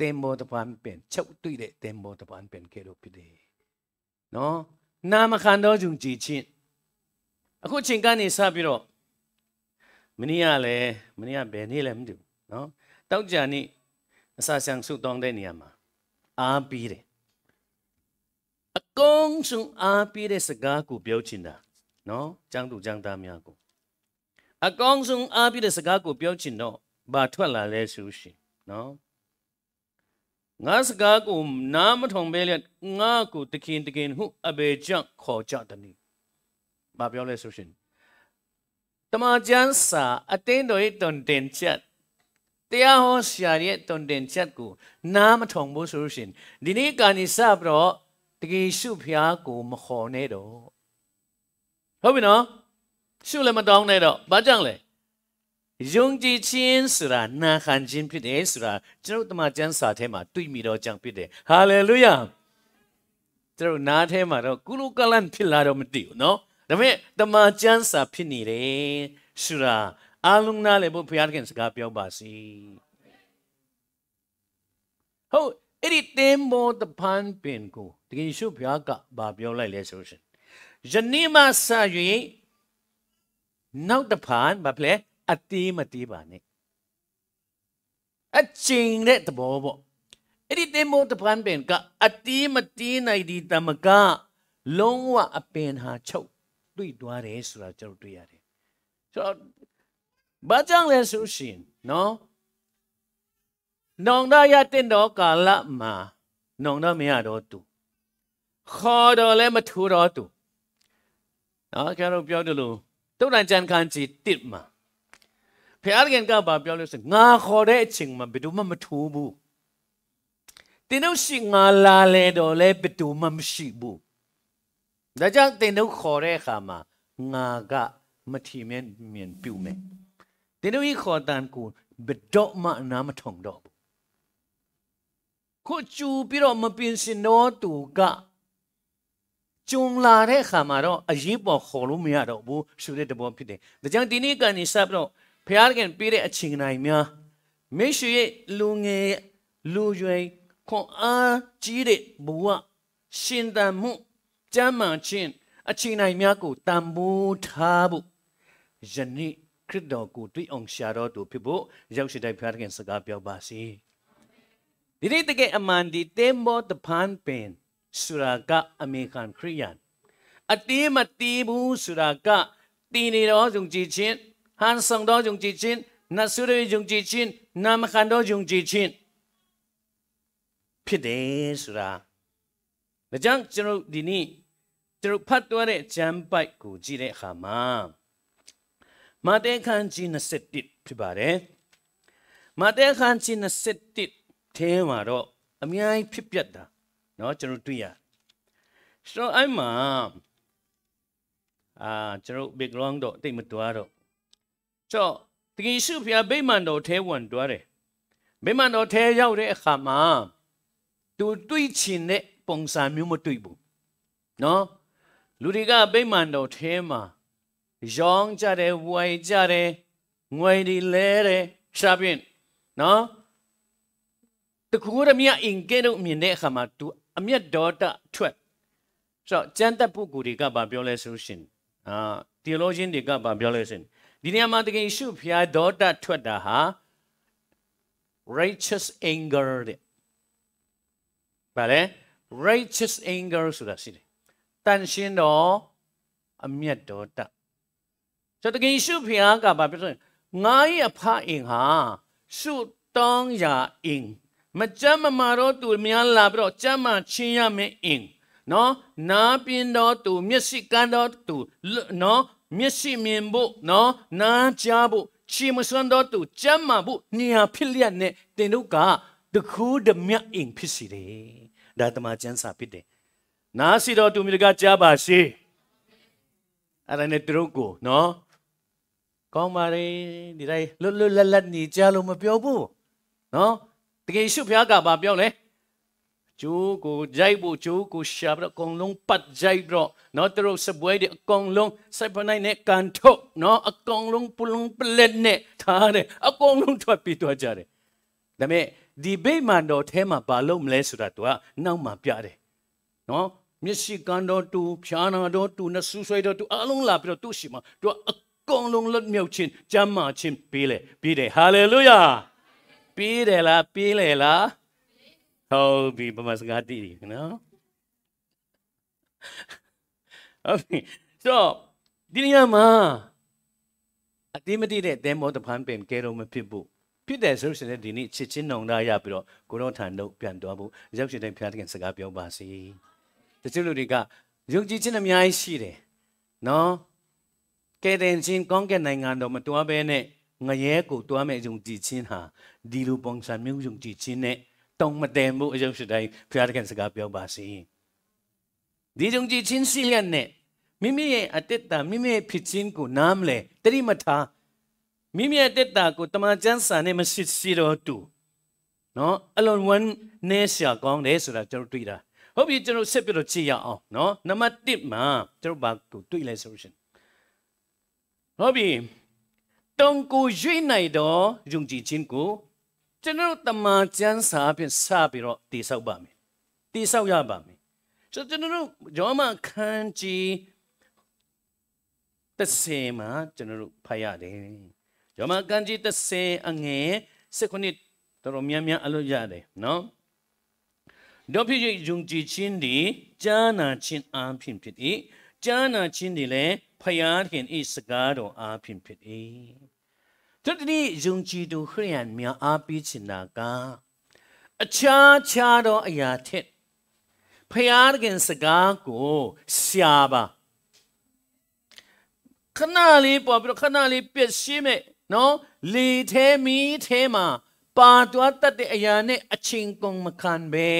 တင်မောတပန်ပင်ချုပ်တွေ့တဲ့တင်မောတပန်ပင်ကဲလို့ဖြစ်တယ်နော်နာမခံတော့ယုံကြည်ခြင်းအခုချိန်ကနေစပြီးတော့ မင်းကလည်းမင်းကဘယ်နေ့လဲမသိဘူးနော်တောက်ကြနေ့အစာဆောင်ဆုတောင်းတဲ့နေရာမှာအားပြီးတယ်အကုန်ဆုံးအားပြီးတဲ့စကားကိုပြောချင်တာနော်ចောင်းသူចောင်းသားများကိုအကောင်းဆုံးအားပြတဲ့စကားကိုပြောချင်တော့ဘာထွက်လာလဲဆိုရှင်နော်ငါစကားကိုနားမထုံပဲလေငါကိုတခင်တခင်ဟုအဘေကြောင့်ခေါ်ကြတယ်။ဘာပြောလဲဆိုရှင် တမန်ကျမ်းစာအတင်းတော်ရဲ့တွန်တင်ချက်တရားဟောဆရာရဲ့တွန်တင်ချက်ကိုနားမထောင်ဘူးဆိုလို့ရှင်ဒီနေ့ကနေစပြီးတော့တကယ်ရှုဖျားကိုမခေါ်နဲ့တော့ဟုတ်ပြီနော်ရှုလည်းမတောင်းနဲ့တော့ဘာကြောင့်လဲယုံကြည်ခြင်းဆိုတာနာခံခြင်းဖြစ်တယ်ဆိုတာကျွန်တော်တမန်ကျမ်းစာထဲမှာတွေ့မိတော့ကြောင့်ဖြစ်တယ်ဟာလေလုယာကျွန်တော်နားထဲမှာတော့ကုလကလန်ဖြစ်လာတော့မသိဘူးနော် ဒါပေမဲ့တမန်ကျမ်းစာဖြစ်နေတယ်ဆိုတာအလုံးနာလည်းဘုရားခင်စကားပြောပါစီဟုတ်အဲ့ဒီတင်မောတပန်ပင်ကိုတကယ်ရှုဘုရားကဘာပြောလိုက်လဲဆိုရှင်ယနေ့မှစ၍နောက်တစ်ဖန်ဘာဖြစ်လဲအတေးမတေးပါနဲ့အချင်းတဲ့သဘောပေါ့အဲ့ဒီတေမိုတပန်ပင်ကအတေးမတေးနိုင်ဒီတမကလုံးဝအပင်ဟာချုပ် တွေ့သွားတယ်ဆိုတာကျွန်တော်တွေ့ရတယ်ဆိုတော့ဘာကြောင့်လဲဆိုရှင်နော်နောင်တရတဲ့တော့ကာလမှာနောင်တမရတော့သူခေါ်တော့လည်းမထူတော့သူနော်ကျွန်တော်ပြောတယ်လို့တုတ်တန်ကြံခန်းကြီးတစ်မှာဖခင်ကဘာပြောလို့ဆိုငါခေါ်တဲ့အချိန်မှာဘယ်သူမှမထူးဘူးတင်တို့ရှိငါလာလေတော့လဲဘယ်သူမှမရှိဘူး ဒါကြောင့်တင်တို့ခေါ်တဲ့အခါမှာငါကမထီမြင်မြင်ပြုမယ်တင်တို့ဤခေါ်တန်ကိုဘယ်တော့မှနားမထုံတော့ဘူးခုကျူပြီးတော့မပင်စင်တော့သူကကြုံလာတဲ့အခါမှာတော့အရေးပေါ်ခေါ်လို့မရတော့ဘူးဆိုတဲ့တဘောဖြစ်တယ်။ဒါကြောင့်ဒီနေ့ကနေစပြီးတော့ဘုရားခင်ပေးတဲ့အချိန်တိုင်းများမိရှုရဲ့လူငယ်လူရွယ်ခွန်အားကြီးတဲ့ဘဝရှင်သန်မှု ကျမ်းမာခြင်းအချိန်တိုင်းများကိုတန်ဖိုးထားဖို့ယနေ့ခရစ်တော်ကိုတွေ့အောင်ရှာတော်သူဖြစ်ဖို့ရောက်ရှိတဲ့ဘုရားခင်စကားပြောပါစေ။ဒီနေ့တကယ်အမှန်ဒီတေမောတပန်ပင်ဆိုတာကအမေရိကန်ခရိယန်အတေးမတီးဘူးဆိုတာကတည်နေတော့ယုံကြည်ခြင်းဟန်ဆောင်တော့ယုံကြည်ခြင်းနတ်ဆုရယုံကြည်ခြင်းနာမခံတော့ယုံကြည်ခြင်းဖြစ်တယ်ဆိုတာဒါကြောင့်ကျွန်တော်ဒီနေ့ ကျွန်တော်ဖတ်သွားတဲ့ကျမ်းပိုက်ကိုကြည့်တဲ့အခါမှာမာတဲခန်းကြီး21ဖြစ်ပါတယ်မာတဲခန်းကြီး21 ထဲမှာတော့အများကြီးဖြစ်ပျက်တာเนาะကျွန်တော်တွေ့ရဆိုတော့အဲ့မှာအာကျွန်တော် background တော့တိတ်မတွားတော့ကြော့တကယ်ရှိဖျားဗိမာန်တော်ထဲဝင်တွားတယ်ဗိမာန်တော်ထဲရောက်တဲ့အခါမှာသူတွေ့ချင်တဲ့ပုံစံမျိုးမတွေ့ဘူးเนาะ လူတွေကဗိမာန်တော်ထဲမှာရောင်းကြတယ်ဝယ်ကြတယ်ငွေတွေလဲတယ်ရှာဖြင့်နော်တကူရမြအင်ကဲတော့မြင်တဲ့အခါမှာ तू အမျက်ဒေါတထွက်ဆိုတော့ကျမ်းသက်ပုဂ္ဂိုလ်တွေကဘာပြောလဲဆိုရှင်အာ theologian တွေကဘာပြောလဲဆိုရင်ဒီနေရာမှာတကယ်ရှုဖျားဒေါတထွက်တာဟာ righteous anger တဲ့ဗါလဲ righteous anger ဆိုတာရှိတယ် တန်ရှင်းတော့အမျက်ဒေါတဆိုတော့တကယ်ရှုဖျားကဘာပြောဆိုရင်ငါရဲ့အဖအင်ဟာရှုတောင်းရာအင်မကြမ်းမမာတော့သူများလာပြီးတော့ကြမ်းမှချင်းရမယ်အင်နော်နာပြင်းတော့သူမျက်စိကန်းတော့သူနော်မျက်စိမြင်ဖို့နော်နားကြားဖို့ချီမစွမ်းတော့သူကြမ်းမှဖို့နေရာဖြစ်လျက်နဲ့တင်တို့ကတခုးဓမြအင်ဖြစ်စီတယ်ဒါတမချမ်းစာဖြစ်တယ် နားစီတော့သူမြေကကြားပါစေအဲ့ဒါနဲ့သူတို့ကိုနော်ကောင်းပါလေဒီတိုင်းလွတ်လွတ်လပ်လပ်နေကြလို့မပြောဘူးနော်တကယ်ရှုဖျားကဘာပြောလဲကျိုးကိုကြိုက်ဖို့ကျိုးကိုရှာပြီးတော့အကုန်လုံးပတ်ကြိုက်ပြီးတော့နော်သူတို့စပွဲတွေအကုန်လုံးစိုက်ပနိုင်နဲ့ကန်ထုတ်နော်အကုန်လုံးပလုံပလက်နဲ့ထားတယ်အကုန်လုံးထွက်ပြီးတော့ကြတယ်ဒါပေမဲ့ဒီဗိမာန်တော်ထဲမှာဘာလို့မလဲဆိုတာသူကနောက်မှပြတယ် နော်မျက်စိကန်တော်တူဖြာနာတော်တူနဆူဆွဲတော်တူအလုံးလာပြီးတော့သူ့ရှိမှာသူကအကုန်လုံးလွတ်မြောက်ခြင်းကျမ်းမာခြင်းပေးလေပေးတယ်ဟာလေလုယာပေးတယ်လားပေးလေလားဟုတ်ပြီပမစကားတည်နော်ဟုတ်ပြီဆိုဒီနေရာမှာအတိမတိတဲ့တဲမောတဖန်ပင်ကဲတော့မဖြစ်ဘူးဖြစ်တယ်ဆိုရင်ဒီနေ့ချစ်ချင်းနှုံသားရပြီးတော့ကိုရောထန်တို့ပြန်သွားဖို့ရောက်ရှင်တဲ့ဖျားတဲ့စကားပြောပါစေ တချို့လူတွေကယုံကြည်ခြင်းအများကြီးရှိတယ်နော်ကဲတဲ့ချင်းကောင်းကင်နိုင်ငံတော်မတွားဘဲနဲ့ငရဲကိုတွားမဲ့ယုံကြည်ခြင်းဟာဒီလိုပုံစံမျိုးယုံကြည်ခြင်းနဲ့တုံမတယ်မှုအယုံရှိတိုင်းဖျားတဲ့စကားပြောပါစေဒီယုံကြည်ခြင်းစီလျက်နဲ့မိမိရဲ့အတ္တမိမိရဲ့ဖြစ်ခြင်းကိုနားမလဲတတိမထားမိမိရဲ့တက်တာကိုတမန်ကျမ်းစာနဲ့မရှိစီတော့တူနော်အလွန်ဝမ်းနေရှာကောင်းတယ်ဆိုတာကျွန်တော်တွေ့တာ ဟုတ်ပြီကျွန်တော်ဆက်ပြီးတော့ကြည့်ရအောင်နော်နံပါတ်1မှာကျွန်တော်ဘာကိုတွေ့လဲဆိုရှင်ဟုတ်ပြီတုံကိုရွေ့နိုင်တော့ယုံကြည်ခြင်းကိုကျွန်တော်တမန်ကျမ်းစာဖြင့်စပြီးတော့တည်ဆောက်ပါမယ်တည်ဆောက်ရပါမယ်ဆိုကျွန်တော်ယောမခန်းကြီးတစ်စင်မှာကျွန်တော်ဖတ်ရတယ်ယောမခန်းကြီးတစ်စင်အငယ်စခုနှစ်တော်များများအလို့ရတယ်နော် တို့ဖြစ်ယုံကြည်ခြင်းဒီကြားနာခြင်းအားဖြင့်ဖြစ်၏ကြားနာခြင်းဒီလည်းဖယားခင်ဤစကားတော်အားဖြင့်ဖြစ်၏တို့ဒီယုံကြည်သူခရိယန်များအားပေးချင်တာကအခြားခြားသောအရာထက်ဖယားခင်စကားကိုရှာပါခဏလေးပေါ်ပြီးခဏလေးပြည့်ရှင်းမဲ့နော်လေထဲမီးထဲမှာပါသွားတတ်တဲ့အရာနဲ့အချင်းကုန်မခံပဲ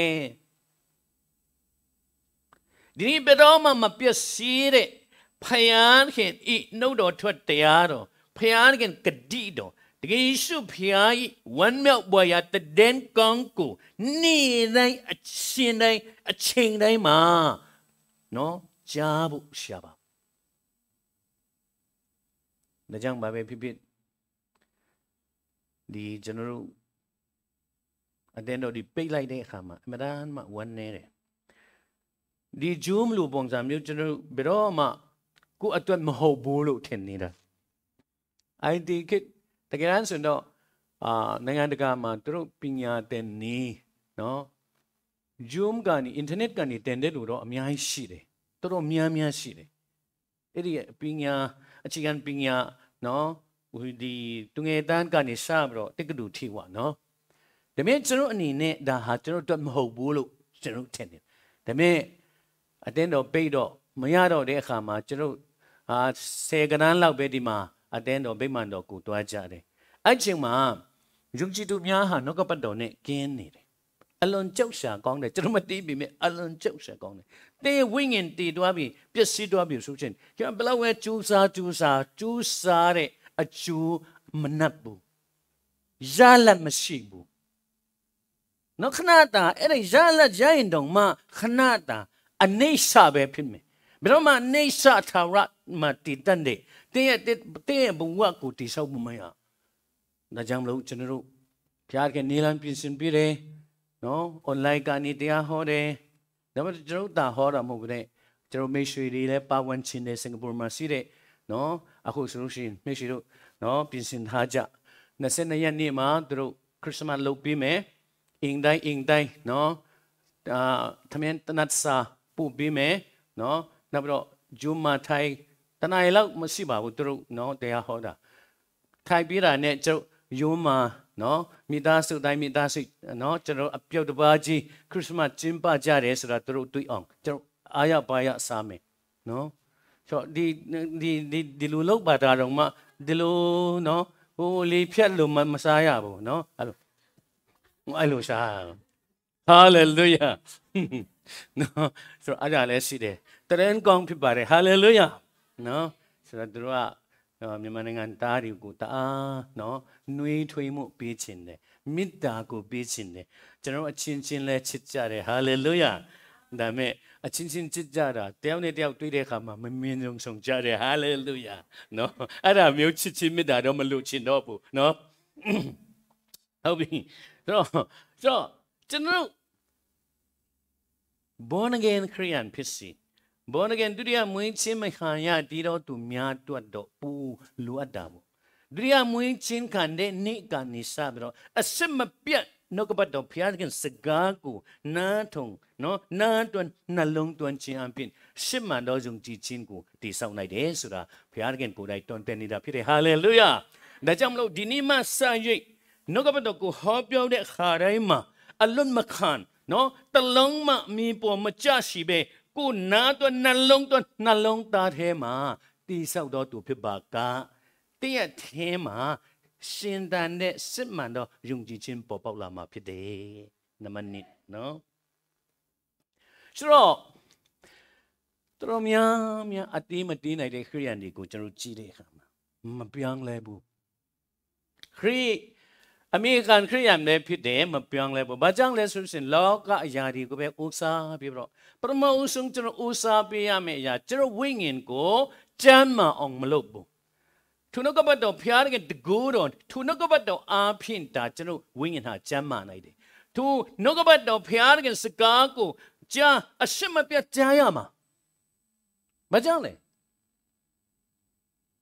ဒီနေ့ဘယ်တော့မှမပြည့်စည်တဲ့ဖယားခင်ဤနှုတ်တော်ထွက်တရားတော်ဖယားခင်ဂတိတော်တကယ်ရှုဖျားဤဝမ်းမြောက်ပွားရတည်တဲ့ကောင်းကိုနေ့တိုင်းအရှင်တိုင်းအချိန်တိုင်းမှာနော်ကြားဖို့ရှာပါဒါကြောင့်ဘာပဲဖြစ်ဖြစ်ဒီကျွန်တော်တို့အတင်းတော့ဒီပိတ်လိုက်တဲ့အခါမှာအမှန်တမ်းမှဝမ်းနေတယ် ဒီဂျူးမလို့ပုံစံမျိုးကျွန်တော်ဘယ်တော့မှကိုယ့်အတွက်မဟုတ်ဘူးလို့ထင်နေတာ IT kit တကယ်တမ်းဆိုတော့အာနိုင်ငံတကာမှာသူတို့ပညာသင်နေနော် Zoom ကနေ internet ကနေတင်တဲ့လူတော့အများကြီးရှိတယ်တော်တော်များများရှိတယ်အဲ့ဒီပညာအခြေခံပညာနော်ဒီသူငယ်တန်းကနေစပြီးတော့တက္ကသိုလ်ထိပါနော်ဒါပေမဲ့ကျွန်တော်အနေနဲ့ဒါဟာကျွန်တော်အတွက်မဟုတ်ဘူးလို့ကျွန်တော်ထင်တယ်ဒါပေမဲ့ အတင်းတော့ပိတ်တော့မရတော့တဲ့အခါမှာကျွန်တော်ဟာဆယ်ကနန်းလောက်ပဲဒီမှာအတင်းတော်ဗိမာန်တော်ကိုတွားကြတယ်အဲ့ချိန်မှာယုံကြည်သူများဟာနှုတ်ကပတ်တော်နဲ့ကင်းနေတယ်အလွန်ကြောက်ရှာကောင်းတယ်ကျွန်တော်မတီးပြီမဲ့အလွန်ကြောက်ရှာကောင်းတယ်တင်းဝိညာဉ်တည်သွားပြီပျက်စီးသွားပြီဆိုချင်းကျွန်တော်ဘလောက်ပဲကြိုးစားကြိုးစားကြိုးစားတဲ့အကျိုးမနှက်ဘူးရလတ်မရှိဘူးနော်ခဏတာအဲ့ဒါရလတ်ရရင်တော့မှခဏတာ အနေဆာပဲဖြစ်မယ်ဘယ်တော့မှအနေဆာထာဝရမတည်တတ်တဲ့တင်းရဲ့တင်းရဲ့ဘဝကိုတည်ဆောက်မှုမရဒါကြောင့်မလို့ကျွန်တော်တို့ဘုရားကနေလံပြင်ဆင်ပြတယ်နော် online ကနေတရားဟောတယ်ဒါပေမဲ့ကျွန်တော်တို့တာဟောတာမဟုတ်ဘူးတဲ့ကျွန်တော်မိတ်ဆွေတွေလည်းပါဝင်ချင်းတဲ့စင်ကာပူမှာရှိတဲ့နော်အခုဆိုလို့ရှိရင်မိတ်ဆွေတို့နော်ပြင်ဆင်ထားကြ22ရက်နေ့မှာသူတို့ခရစ်စမတ်လုပ်ပြီးမယ်အင်တိုင်းအင်တိုင်းနော်အာသမန်တနတ်စာ ပို့ပြီးမယ်နော်နောက်ပြီးတော့ဂျူမာထိုင်တနင်္လာလောက်မရှိပါဘူးသူတို့နော်တရားဟောတာထိုင်ပြီးတာနဲ့ကျုပ်ယုံမာနော်မိသားစုတိုင်းမိသားစုနော်ကျွန်တော်အပြုတ်တပါးကြီးခရစ်စမတ်ကျင်းပကြတယ်ဆိုတာသူတို့တွေးအောင်ကျွန်တော်အားရပါရစားမယ်နော်ဆိုဒီဒီဒီဒီလိုလောက်ပါတာတော့မှဒီလိုနော်ဟိုလေဖြတ်လို့မစားရဘူးနော်အဲ့လိုအဲ့လိုရှာဟာလေလုယာ နော်ဆိုအားရလဲရှိတယ်တရင်ကောင်းဖြစ်ပါတယ်ဟာလေလုယာနော်ဆိုတော့သူတို့ကမြန်မာနိုင်ငံသားတွေကိုတအားနော်နှွေးထွေးမှုပေးခြင်းတယ်မေတ္တာကိုပေးခြင်းတယ်ကျွန်တော်အချင်းချင်းလဲချစ်ကြတယ်ဟာလေလုယာဒါမဲ့အချင်းချင်းချစ်ကြတာတယောက်နဲ့တယောက်တွေ့တဲ့အခါမှာမမြင်ကြုံဆုံကြတယ်ဟာလေလုယာနော်အဲ့ဒါမျိုးချစ်ချင်းမေတ္တာတော့မလို့ချင်တော့ဘူးနော်ဟုတ်ပြီဆိုတော့ဆိုတော့ကျွန်တော် born again Korean ဖြစ်စီ born again ဒုတိယမွေးခြင်းမခံရတည်တော့သူများတွတ်တော့ပူလိုအပ်တာပေါ့ဒုတိယမွေးခြင်းခံတဲ့နေ့ကနေစပြီးတော့အစစ်မပြတ်နှုတ်ကပတ်တော်ဖျားခင်စကားကိုနားထုံနော်နားတွန်းနှလုံးသွင်းခြင်းအပြင်ရှစ်မှန်တော်ယုံကြည်ခြင်းကိုတည်ဆောက်နိုင်တယ်ဆိုတာဖျားခင်ကိုယ်တိုင်တွန်းတင်နေတာဖြစ်တယ်ဟာလေလုယာဒါကြောင့်မလို့ဒီနေ့မှစရိတ်နှုတ်ကပတ်တော်ကိုဟောပြောတဲ့ခါတိုင်းမှာအလွတ်မခံ နော်တလုံးမှမြင်ပေါ်မကြရှိပဲကိုနာတော့နှလုံးတော့နှလုံးသားထဲမှာတိဆောက်တော်သူဖြစ်ပါကတည့်ရထဲမှာရှင်တန်တဲ့စစ်မှန်သောယုံကြည်ခြင်းပေါ်ပေါက်လာမှာဖြစ်တယ်နံပါတ်1နော်ဆိုတော့တော်များများအတေးမတေးနိုင်တဲ့ခရိယန်တွေကိုကျွန်တော်ကြည့်တဲ့အခါမှာမပြောင်းလဲဘူးခရိ အမေရိကန်ခရိယန်လည်းဖြစ်တယ်မပြောင်းလဲဘူးဘာကြောင့်လဲဆိုရင်လောကအရာတွေကိုပဲဥစားပြီးတော့ပထမဦးဆုံးကျွန်တော်ဥစားပေးရမယ့်အရာကျွန်တော်ဝိညာဉ်ကိုကျမ်းမာအောင်မလုပ်ဘူးထိုနှုတ်ကပတ်တော်ဖျားတဲ့တကူတော်ထိုနှုတ်ကပတ်တော်အားဖြင့်ဒါကျွန်တော်ဝိညာဉ်ဟာကျမ်းမာနိုင်တယ်ထိုနှုတ်ကပတ်တော်ဖျားတဲ့စကားကိုကြားအရှက်မပြတ်ကြားရမှာမကြောက်လေ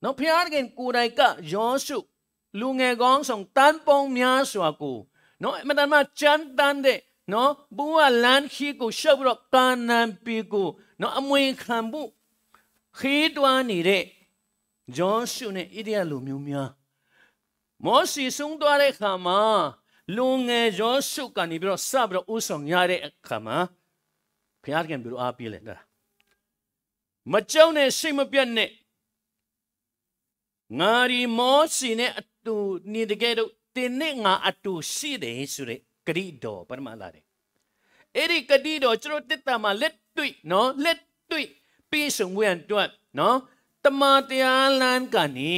နော်ဖျားတဲ့ကိုယ်တိုင်ကယောရှု လူငယ်ကောင်းဆောင်တန်ပုံများစွာကိုနော်အမတန်မှကြမ်းတမ်းတဲ့နော်ဘုရားလမ်းခီကိုရှောက်ပြီးတော့ကာနန်ပြည်ကိုနော်အမွေခံဖို့ခီးတွားနေတဲ့ဂျွန်ရှုနဲ့ဣဒယလူမျိုးများမောစီဆုံးသွားတဲ့အခါမှာလူငယ်ဂျွန်ရှုကနေပြီးတော့စပြီးတော့ဥဆောင်ရတဲ့အခါမှာဘုရားကံပြီးတော့အားပေးလိုက်တာမကြောက်နဲ့စိတ်မပြတ်နဲ့ငါဒီမောစီနဲ့အ တူနေတကယ်တော့တင်းနဲ့ငါအတူရှိတယ်ဆိုတဲ့ဂရိတော်ပရမလာတယ်အဲ့ဒီဂရိတော်ကျွန်တော်တက်တာမှာလက်တွေ့နော်လက်တွေ့ပြီးဆုံးဝဲအတွက်နော်တမန်တရားလမ်းကနေ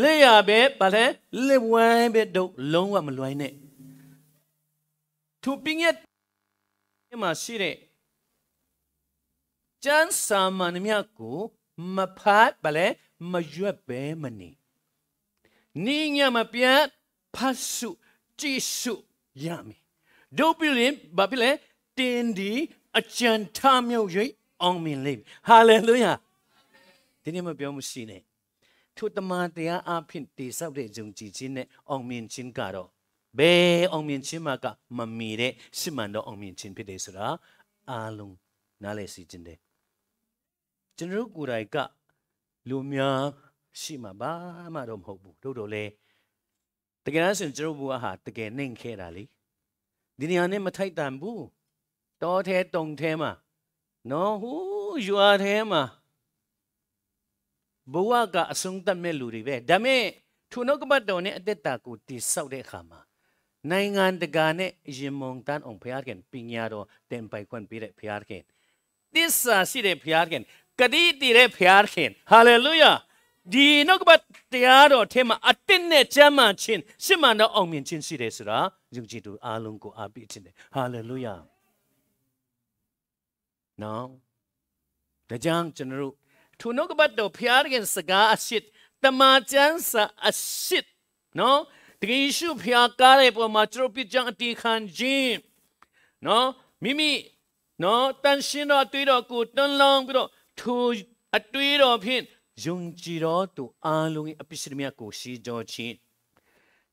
လက်ရပဲဗါလဲလက်ဝိုင်းပဲတော့လုံးဝမလွိုင်းနဲ့သူပင်းရဲ့မှာရှိတဲ့ကျန်းစာမန်မြတ်ကိုမဖတ်ဗါလဲမရွက်ပဲမနေ နိညာမပြတ်ဖတ်စုကြည့်စုရမယ်ဒုပိလင်ဘာဖြစ်လဲတင်းဒီအကြံထားမြုပ်၍အောင်မြင်လိမ့်မယ်ဟာလေလုယာဒီနေ့မပြောမရှိနဲ့ထိုတမန်တရားအဖြစ်တည်ဆောက်တဲ့ယုံကြည်ခြင်းနဲ့အောင်မြင်ခြင်းကတော့ဘယ်အောင်မြင်ခြင်းမှာကမမီတဲ့ရှစ်မှန်တော့အောင်မြင်ခြင်းဖြစ်တယ်ဆိုတာအားလုံးနားလည်စီခြင်းတယ်ကျွန်တော်ကိုယ်တိုင်ကလူများ ရှိမှာဘာမှတော့မဟုတ်ဘူးတို့တို့လည်းတကယ်ဆိုကျွန်တော်ဘုရားဟာတကယ်နှိမ်ခဲ့တာလေဒီနေရာနဲ့မထိုက်တန်ဘူးတောထဲတုံထဲမှာနော်ဟူးရွာထဲမှာဘဝကအဆုံးသတ်မဲ့လူတွေပဲဒါမဲ့ထိုနှုတ်ကပတ်တော်နဲ့အသက်တာကိုတည်ဆောက်တဲ့အခါမှာနိုင်ငံတကာနဲ့ရင်မုံတန်းအောင်ဖျားခင်ပညာတော်တင်ပိုင်ခွင့်ပေးတဲ့ဖျားခင်တစ္ဆာရှိတဲ့ဖျားခင်ကတိတည်တဲ့ဖျားခင်ဟာလေလုယာ ဒီနှုတ်ကပတ်တရားတော်ထဲမှာအတင်းနဲ့ကြမ်းမှချင်းရှစ်မှန်တော့အောင်မြင်ခြင်းရှိတယ်ဆိုတာယုံကြည်သူအားလုံးကိုအားပေးခြင်းတယ်ဟာလေလုယာနော်ဒါကြောင့်ကျွန်တော်တို့ထိုနှုတ်ကပတ်တော်ဖျားခင်စကားအရှိတမန်ကျမ်းစာအရှိနော်တကယ်ရှုဖျားကားတဲ့ပုံမှာကျွန်တော်ပြကြံအတီခံခြင်းနော်မိမိနော်တန်ရှင်းတော်အတွေ့တော်ကိုတွန်းလောင်းပြီးတော့ထိုအတွေ့တော်ဖြင့် ယုံကြည်တော်သူအားလုံး၏အပိရှိမြတ်ကိုရှိကြောခြင်း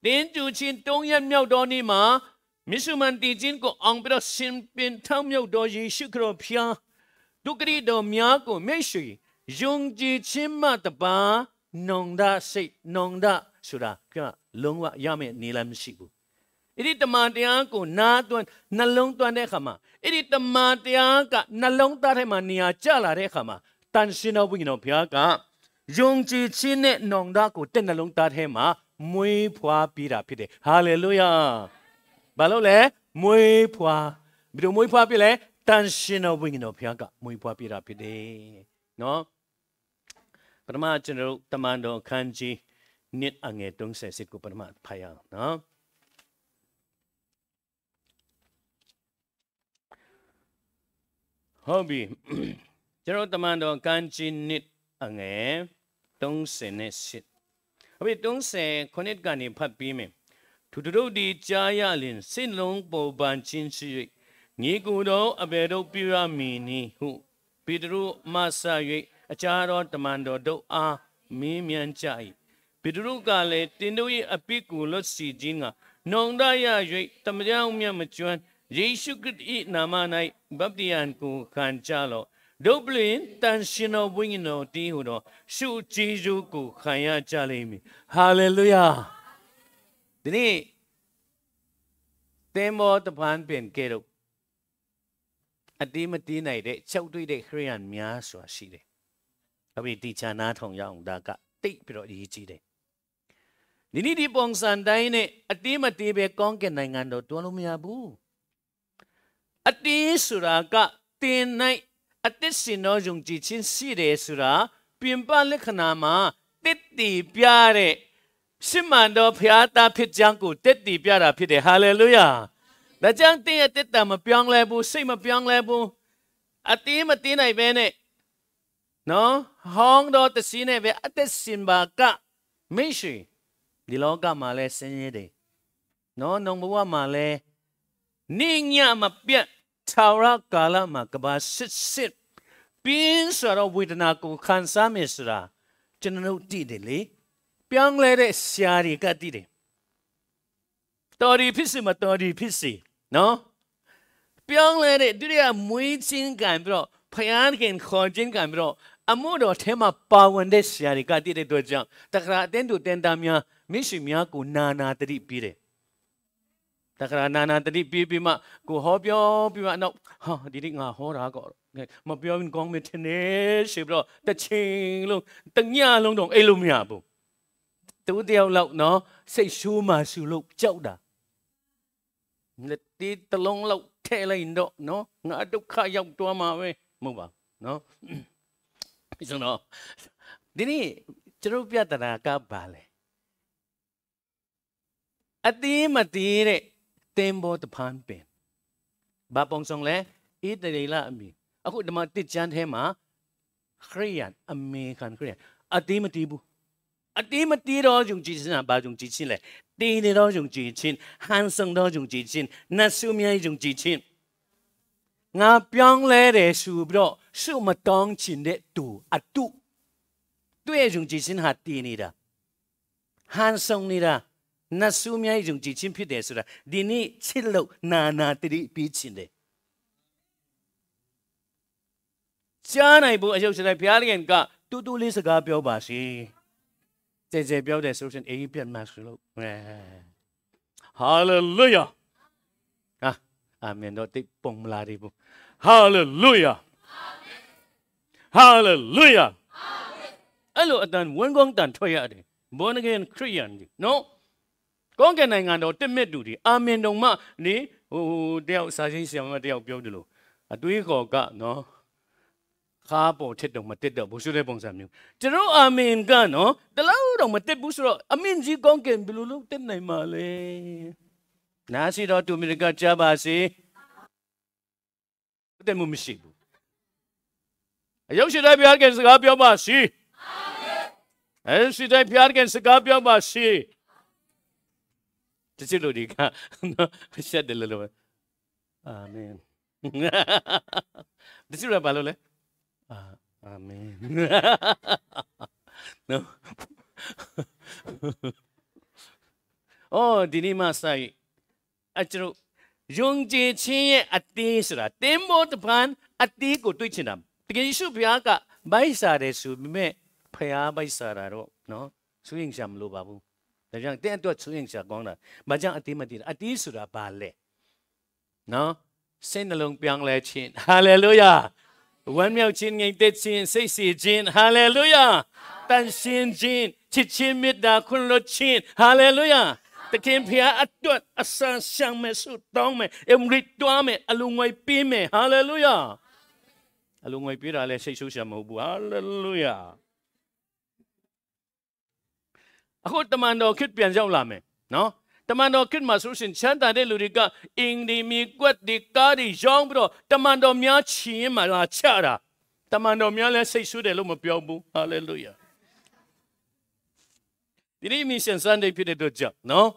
တင်းကျူချင်းတုံးရမြောက်တော်နေ့မှာမြစ်စုမန်တီချင်းကိုအောင်ပြီးတော့ရှင်ပင်ထောင်းမြောက်တော်ယေရှုခရစ်ဖျားဒုက္ခရီတော်များကိုမိတ်ဆွေယုံကြည်ခြင်းမှတပါနောင်ဒစိတ်နောင်ဒဆိုတာကလုံးဝရမယ့်နေလည်းမရှိဘူးအဲ့ဒီတမန်တရားကိုနားသွင်းနှလုံးသွင်းတဲ့အခါမှာအဲ့ဒီတမန်တရားကနှလုံးသားထဲမှာနေရာကျလာတဲ့အခါမှာတန်ရှင်တော်ဝိညာဉ်တော်ဘုရားက ယုံကြည်ခြင်းနဲ့နောင်တကိုတဲ့နှလုံးသားထဲမှာမွေးဖွားပြီးတာဖြစ်တယ်ဟာလေလုယာဘာလို့လဲမွေးဖွားဘယ်လိုမွေးဖွားပြလဲတန်ရှင်တော်ဝိညာဉ်တော်ဘုရားကမွေးဖွားပြီးတာဖြစ်တယ်နော်ပထမကျွန်တော်တမန်တော်ခန်းကြီးနှစ်အငယ်30ကိုပထမဖတ်ရအောင်နော်ဟုတ်ပြီကျွန်တော်တမန်တော်ကန်းချင်းနှစ်အငယ် 30နဲ့8ဟုတ်ပြီ30ခုနှစ်ကနေဖတ်ပြီးမယ်သူတို့ဒီကြားရလင်စိတ်လုံးပေါ်ပန်ချင်းရှိညီကိုတော်အဘယ်တို့ပြရမည်နည်းဟုပေတရုမဆာ၍အကြတော်တမန်တော်တို့အားမင်းမြန်ကြ၏ပေတရုကလည်းတင်တို့၏အပိကိုလွတ်စီခြင်းကနောင်တရ၍တမကြောင်မြတ်မကျွမ်းယေရှုခရစ်၏နာမ၌ဗပ္တိယံကိုခံကြလော့ ဒုပလင်တန်ရှင်တော်ဝိညာဉ်တော်တင်းဟူသောရှုဂျေဇုကိုခံရကြလိမ့်မည်ဟာလေလုယာဒီနေ့တေမောတပန်ပင်ကဲတော့အတိမတီးနိုင်တဲ့ချက်တွေ့တဲ့ခရိယန်များစွာရှိတယ်။အဘိတိချာနာထုံရအောင်ဒါကတိတ်ပြီးတော့အရေးကြီးတယ်။ဒီနေ့ဒီပုံစံတိုင်းနဲ့အတိမတီးပဲကောင်းကင်နိုင်ငံတော်တွန်းလို့မရဘူး။အတိဆိုတာကတင်နိုင် အသက်ရှင်သောယုံကြည်ခြင်းရှိတယ်ဆိုတာပြင်ပလက္ခဏာမှာတစ်တီပြတဲ့ရှင်းမှန်သောဖျားသားဖြစ်ကြောင်းကိုတစ်တီပြတာဖြစ်တယ်ဟာလေလုယာဒါကြောင့်တင်းရဲ့တစ်တာမပြောင်းလဲဘူးစိတ်မပြောင်းလဲဘူးအတင်းမတင်းနိုင်ပဲနဲ့နော်ဟောင်းတော့တစီနဲ့ပဲအသက်ရှင်ပါကမရှိဒီလောကမှာလဲဆင်းရဲတယ်နော်နှုံဘဝမှာလဲနေညမပြတ် ထာဝရကာလမှာကဘာစစ်စစ်ပြင်းစွာသောဝေဒနာကိုခံစားမယ်ဆိုတာကျွန်တော်သိတယ်လေပြောင်းလဲတဲ့ဆရာတွေကသိတယ်တော်ဒီဖြစ်စီမတော်ဒီဖြစ်စီနော်ပြောင်းလဲတဲ့ဒုတိယမွေးချင်းကံပြီးတော့ဖယားခင်ခေါ်ချင်းကံပြီးတော့အမှုတော်ထဲမှာပါဝင်တဲ့ဆရာတွေကတည်တဲ့အတွက်ကြောင့်တခါအတင်းတို့တန်တာများမရှိများကိုနာနာတတိပြီးတယ် တခါနာနာတတိပြီးပြီးမှကိုဟောပြောပြီးမှနောက်ဟာဒီနေ့ငါဟောတာကောမပြောရင်ကောင်းမထင်နေရှိပြီးတော့တစ်ချိန်လုံးတညလုံးတော့အိတ်လို့မရဘူးတူတယောက်လောက်နော်စိတ်ရှိုးမှရှူလို့ကြောက်တာလက်တီတလုံးလောက်ထဲလိုက်တော့နော်ငါဒုက္ခရောက်သွားမှာပဲမဟုတ်ပါနော်ဆိုတော့ဒီနေ့ကျွန်တော်ပြတနာကပါလေအတိမတိတဲ့ တင်ဘောတဖန်ပင်ဘာပုံဆောင်လဲဣတရေလအမီအခုဒီမှာတစ်ချမ်းထဲမှာခရိယန်အမေခံခရိယန်အတိမတိဘူးအတိမတိတော့ယုံကြည်ခြင်းဘာယုံကြည်ခြင်းလဲတင်းနေတော့ယုံကြည်ခြင်းဟန်ဆောင်တော့ယုံကြည်ခြင်းနတ်ဆုမြိုင်ယုံကြည်ခြင်းငါပြောင်းလဲတယ်ဆိုပြီးတော့ဆုမတောင်းချင်တဲ့သူအတုတွေ့ယုံကြည်ခြင်းဟာတည်နေတာဟန်ဆောင်နေတာ နတ်ဆုမြိုင်ယုံကြည်ခြင်းဖြစ်တယ်ဆိုတာဒီနေ့ချစ်လို့နာနာတတိပြီးခြင်းတယ်ကြားနိုင်ဖို့အယုတ်ရှင်ဘုရားလခင်ကတူတူလေးစကားပြောပါစေကြဲကြဲပြောတယ်ဆိုရင်အေးပြတ်မှဆိုလို့ဟာလေလုယာဟာအာမင်တော့တိတ်ပုံမလာသေးဘူးဟာလေလုယာဟာလေလုယာအဲ့လိုအတန်ဝန်ကောင်းတန်ထွက်ရတယ် born again Christian နော် ကောင်းကင်နိုင်ငံတော်တစ်မြစ်တူဒီအာမင်တော်မှနေဟိုတယောက်စာချင်းဆရာမတယောက်ပြောတယ်လို့အတွေးခေါ်ကနော်ခါပေါ်ထစ်တော့မတက်တော့ဘူးဆိုတဲ့ပုံစံမျိုးကျွန်တော်အာမင်ကနော်တလောက်တော့မတက်ဘူးဆိုတော့အမင်ကြီးကောင်းကင်ဘယ်လိုလုပ်တက်နိုင်မှာလဲနာစီတော်သူမြေကကြားပါစေတက်မှုမရှိဘူးအယုတ်ရှိတဲ့ဘုရားကစကားပြောပါစီအာမင်အဲရှိတဲ့ဘုရားကစကားပြောပါစီ တချစ်လို့ဒီကရှက်တယ်လို့အာမင်တချစ်ရပါလို့လဲအာအာမင် no အော်ဒီနေ့မှဆိုင်အကျတို့ယုံကြည်ခြင်းရဲ့အသေးဆိုတာတင်မို့တပန်အသေးကိုတွေးချင်တာတကယ်ယေရှုဘုရားကဘိုက်စားတယ်ဆိုပေမဲ့ဖျားဘိုက်စားတာတော့နော်သူရင်ရှာမလို့ပါဘူး ဒါကြောင့်တဲ့အတွက်သူရင်ရှာကောင်းတာမကြောင့်အသေးမသေးတာအသေးဆိုတာဘာလဲနော်စိတ်နှလုံးပြောင်းလဲခြင်းဟာလေလုယာဝမ်းမြောက်ခြင်းငြိမ်သက်ခြင်းစိတ်စီခြင်းဟာလေလုယာတန်ရှင်းခြင်းချစ်ခြင်းမေတ္တာခွင့်လွှတ်ခြင်းဟာလေလုယာတခင်ဖျားအတွက်အဆန်ရှံမဲ့ဆုတောင်းမဲ့အမရစ်တွားမဲ့အလုံးငွေပေးမဲ့ဟာလေလုယာအလုံးငွေပေးတာလဲစိတ်ဆိုးရှာမဟုတ်ဘူးဟာလေလုယာ အခုတမန်တော်ခစ်ပြန်ရောက်လာမယ်နော်တမန်တော်ခစ်မှာဆိုရှင်ချမ်းသာတဲ့လူတွေကအင်းဒီမီကွက်ဒီကားဒီရောင်းပြီးတော့တမန်တော်များချီရင်မှလာချတာတမန်တော်များလည်းစိတ်ဆူတယ်လို့မပြောဘူးဟာလေလုယာဒီနေ့မီရှင်ဆန်ဒေးဖြစ်တဲ့အတွက်ကြောင့်နော်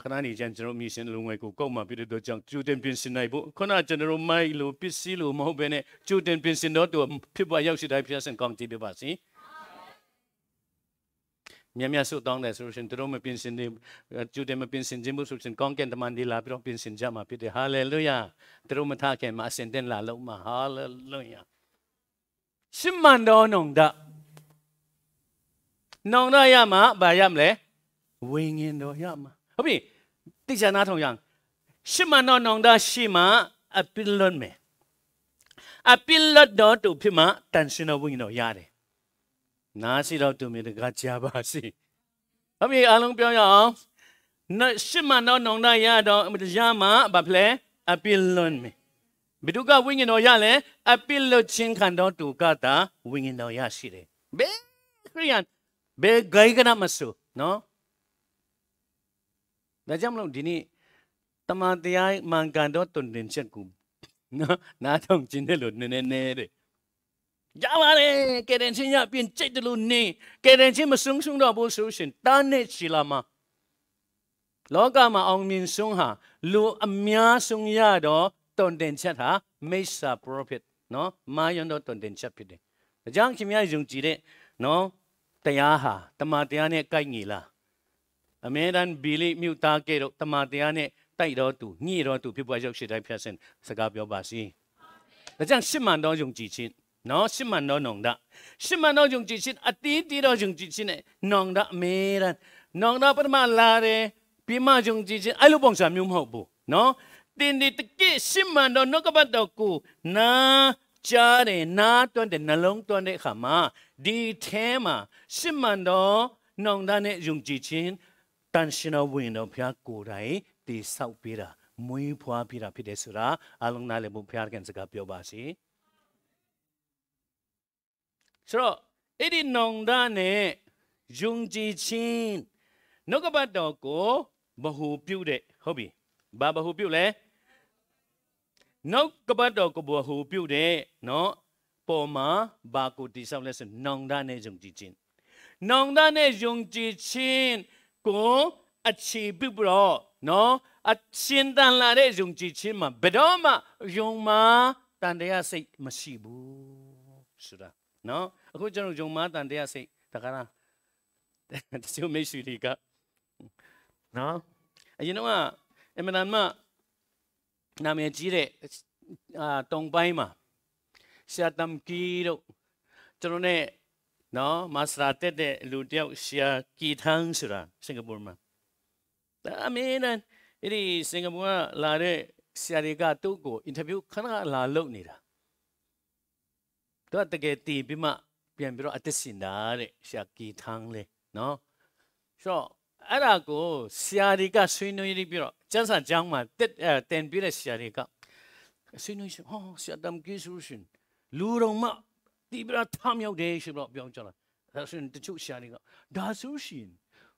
ခဏနေကျန်ကျွန်တော်မီရှင်လုံငွေကိုကောက်မှဖြစ်တဲ့အတွက်ကြောင့်ကျူတင်ပြင်ဆင်နိုင်ဖို့ခဏကျွန်တော်မိုက်လို့ပစ္စည်းလို့မဟုတ်ဘဲနဲ့ကျူတင်ပြင်ဆင်တော့သူဖြစ်ပါရောက်ရှိတိုင်းဖျက်ဆင်ကောင်းကြည့်ပြပါစီ မြတ်မြတ်ဆုတောင်းတယ်ဆိုလို့ရှင်တို့မပြင်ဆင်နေကျူတယ်မပြင်ဆင်ခြင်းဘူးဆိုရှင်ကောင်းကင်တမန်ဒီလာပြီးတော့ပြင်ဆင်ကြမှာဖြစ်တယ်ဟာလေလုယာတို့မထခင်မှာအစင်တင်လာလုံးမှာဟာလေလုယာရှမန်တော်နုံဒနောင်ရရမှာဘာရမလဲဝိညာဉ်တော်ရမှာဟုတ်ပြီတိကျနာထောင်ရအောင်ရှမန်တော်နောင်ဒရှိမှာအပိလွတ်မယ်အပိလွတ်တော်တူဖြစ်မှာတန်ရှင်တော်ဝိညာဉ်တော်ရတယ် နားစီတော့သူမြေတကကြားပါစီ။အမေအားလုံးပြောရအောင်။နရှမနောနောင်နာရတော့ရမှာဘာဖလဲအပိလွန်မေ။ဘီဒုကဝိညာဉ်တော်ရလဲအပိလွတ်ချင်းခံတော့သူကတာဝိညာဉ်တော်ရရှိတယ်။ဘယ်ခရိယန်ဘယ်ဂိုင်ကနမဆူနော်။ဒါကြောင့်မလို့ဒီနေ့တမန်တရားမှန်ကန်တော့တုန်တင်ချက်ကိုနော်နားထောင်ခြင်းနဲ့လို့နည်းနည်းနဲ့တဲ့ ရပါတယ်ကယ်တင်ခြင်းရပြင်စိတ်တလို့နေကယ်တင်ခြင်းမဆုံးရှုံးတော့ဘူးဆိုရှင်တားနေချီလာမှာလောကမှာအောင်မြင်ဆုံးဟာလူအများဆုံးရတော့တုန်တင်ချက်ဟာမိစ္ဆာ profit နော်မာယွန်တော့တုန်တင်ချက်ဖြစ်တယ်ဒါကြောင့်ခင်ဗျားယုံကြည်တဲ့နော်တရားဟာတမန်တရားနဲ့ကိုက်ညီလားအမေရန်ဘီလီမြူတာကဲတော့တမန်တရားနဲ့တိုက်တော့သူညှိတော့သူဖြစ်ပွားရောက်ရှိတိုင်းဖြတ်စင်စကားပြောပါစီဒါကြောင့်ရှစ်မှန်တော့ယုံကြည်ခြင်း နော်ရှစ်မှန်တော့နုံဒရှစ်မှန်တော့ယုံကြည်ခြင်းအတီးတီးတော့ယုံကြည်ခြင်းနဲ့နုံဒအမေရန်နုံဒပထမလာတယ်ပြီးမှယုံကြည်ခြင်းအဲ့လိုပုံစံမျိုးမဟုတ်ဘူးနော်တင်ဒီတကိရှစ်မှန်တော့နှုတ်ကပတ်တော်ကိုနာကြားတယ်နာတွန်းတယ်နှလုံးတွန်းတဲ့အခါမှာဒီအဲမှာရှစ်မှန်တော့နှုံဒနဲ့ယုံကြည်ခြင်းတန်ရှင်တော်ဝင်တော်ဘုရားကိုယ်တိုင်တည်ဆောက်ပေးတာမွေးဖွားပေးတာဖြစ်တယ်ဆိုတာအလုံးနားလည်ဖို့ဘုရားကစကားပြောပါစီ ဆိုတော့အဲ့ဒီနောင်တနဲ့ယုံကြည်ခြင်းနှုတ်ကပတ်တော်ကိုဘ ഹു ပြုတဲ့ဟုတ်ပြီဘာဘ ഹു ပြုလဲနှုတ်ကပတ်တော်ကိုဘ ഹു ပြုတဲ့နော်ပေါ်မှာဘာကိုတိဆောက်လဲဆိုနောင်တနဲ့ယုံကြည်ခြင်းနောင်တနဲ့ယုံကြည်ခြင်းကိုအခြေပြုပြီးတော့နော်အရှင်တန်လာတဲ့ယုံကြည်ခြင်းမှာဘယ်တော့မှယုံမှာတန်တရားစိတ်မရှိဘူးဆိုတာ နော်အခုကျွန်တော်ဂျုံမားတန်တရားစိတ်တခါလားတချို့မိတ်ဆွေတွေကနော်အရင်တော့အမနာမနာမည်ကြီးတဲ့အာတုံပိုင်းမှာရှာတမ်ကီတို့ကျွန်တော် ਨੇ နော်မစရာတက်တဲ့လူတယောက်ရှာကီထန်းဆိုတာစင်ကာပူမှာဒါအမေနန်အဲ့ဒီစင်ကာပူကလာတဲ့ဆရာတွေကသူ့ကိုအင်တာဗျူးခဏခဏလာလုပ်နေတာ တော့တကယ်တည်ပြီးမှပြန်ပြီးတော့အသက်ရှင်တာတဲ့ရှာကီထန်းလေနော်ဆိုတော့အဲ့ဒါကိုဆရာတွေကဆွေးနွေးပြီးတော့ကျန်းစာကျောင်းမှာတက်အဲတင်ပြတဲ့ဆရာတွေကဆွေးနွေးရှင်ဟောဆရာတမ်ကြီးဆိုရှင်လူတော်မဒီပြထမြောက်တယ်ဆိုတော့ပြောကြလားဒါဆိုရင်တချို့ဆရာတွေကဒါဆိုရှင်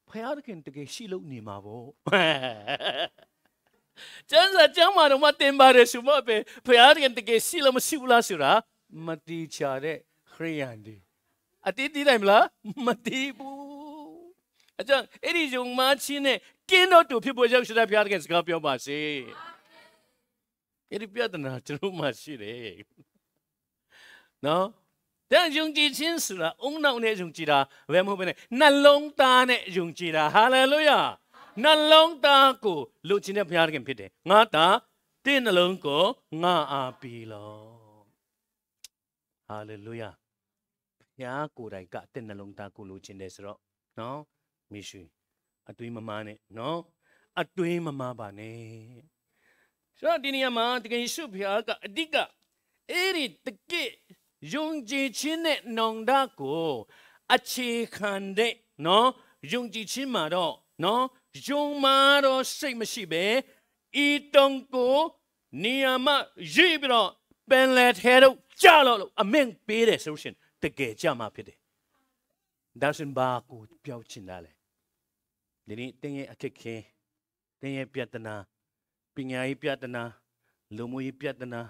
ဖယားတခင်တကယ်ရှိလို့နေမှာပေါ့ကျန်းစာကျောင်းမှာတော့မတင်ပါတယ်ဆိုမှပဲဖယားတခင်တကယ်ရှိလို့မရှိဘူးလားဆိုတာ မတိချတဲ့ခရိယန်တွေအတိတိနိုင်မလားမတိဘူးအကြောင်းအဲ့ဒီယုံမချင်းနဲ့ကင်းတော့တူဖြစ်ဖို့ရောက်ရှိတဲ့ဘုရားတကယ်စကားပြောပါစေအဲ့ဒီပြဿနာကျွန်တော်မှရှိတယ်နော်တဲ့ယုံကြည်ခြင်းဆိုတာအုံနောက်နဲ့ယုံကြည်တာဘယ်မဟုတ်ဘဲနဲ့နှလုံးသားနဲ့ယုံကြည်တာဟာလေလုယာနှလုံးသားကိုလူချင်းတဲ့ဘုရားတကယ်ဖြစ်တယ်ငါသားတင်းနှလုံးကိုငါအားပြီးလော ဟာလေလုယာဘုရားကိုယ်တိုင်ကတင်းနှလုံးသားကိုလူချင်းတယ်ဆိုတော့နော်မိရှုအတွေးမမားနဲ့နော်အတွေးမမားပါနဲ့ဆိုတော့ဒီနေရာမှာတကယ်ရှုဖျားကအဓိကအဲ့ဒီတကယ်ယုံကြည်ခြင်းနဲ့နောင်တကိုအခြေခံတဲ့နော်ယုံကြည်ခြင်းမှာတော့နော်ယုံမာတော့စိတ်မရှိပဲဤတုံကိုနေရာမှာရေးပြီးတော့ ပင်လက်ထဲတော့ကြလို့အမင်းပေးတယ်ဆိုရှင်တကယ်ကြမှာဖြစ်တယ်ဒါရှင်ဘာကိုပြောချင်တာလဲဒီနေ့တင်းရဲ့အခက်ခဲတင်းရဲ့ပြဿနာပညာရေးပြဿနာလူမှုရေးပြဿနာ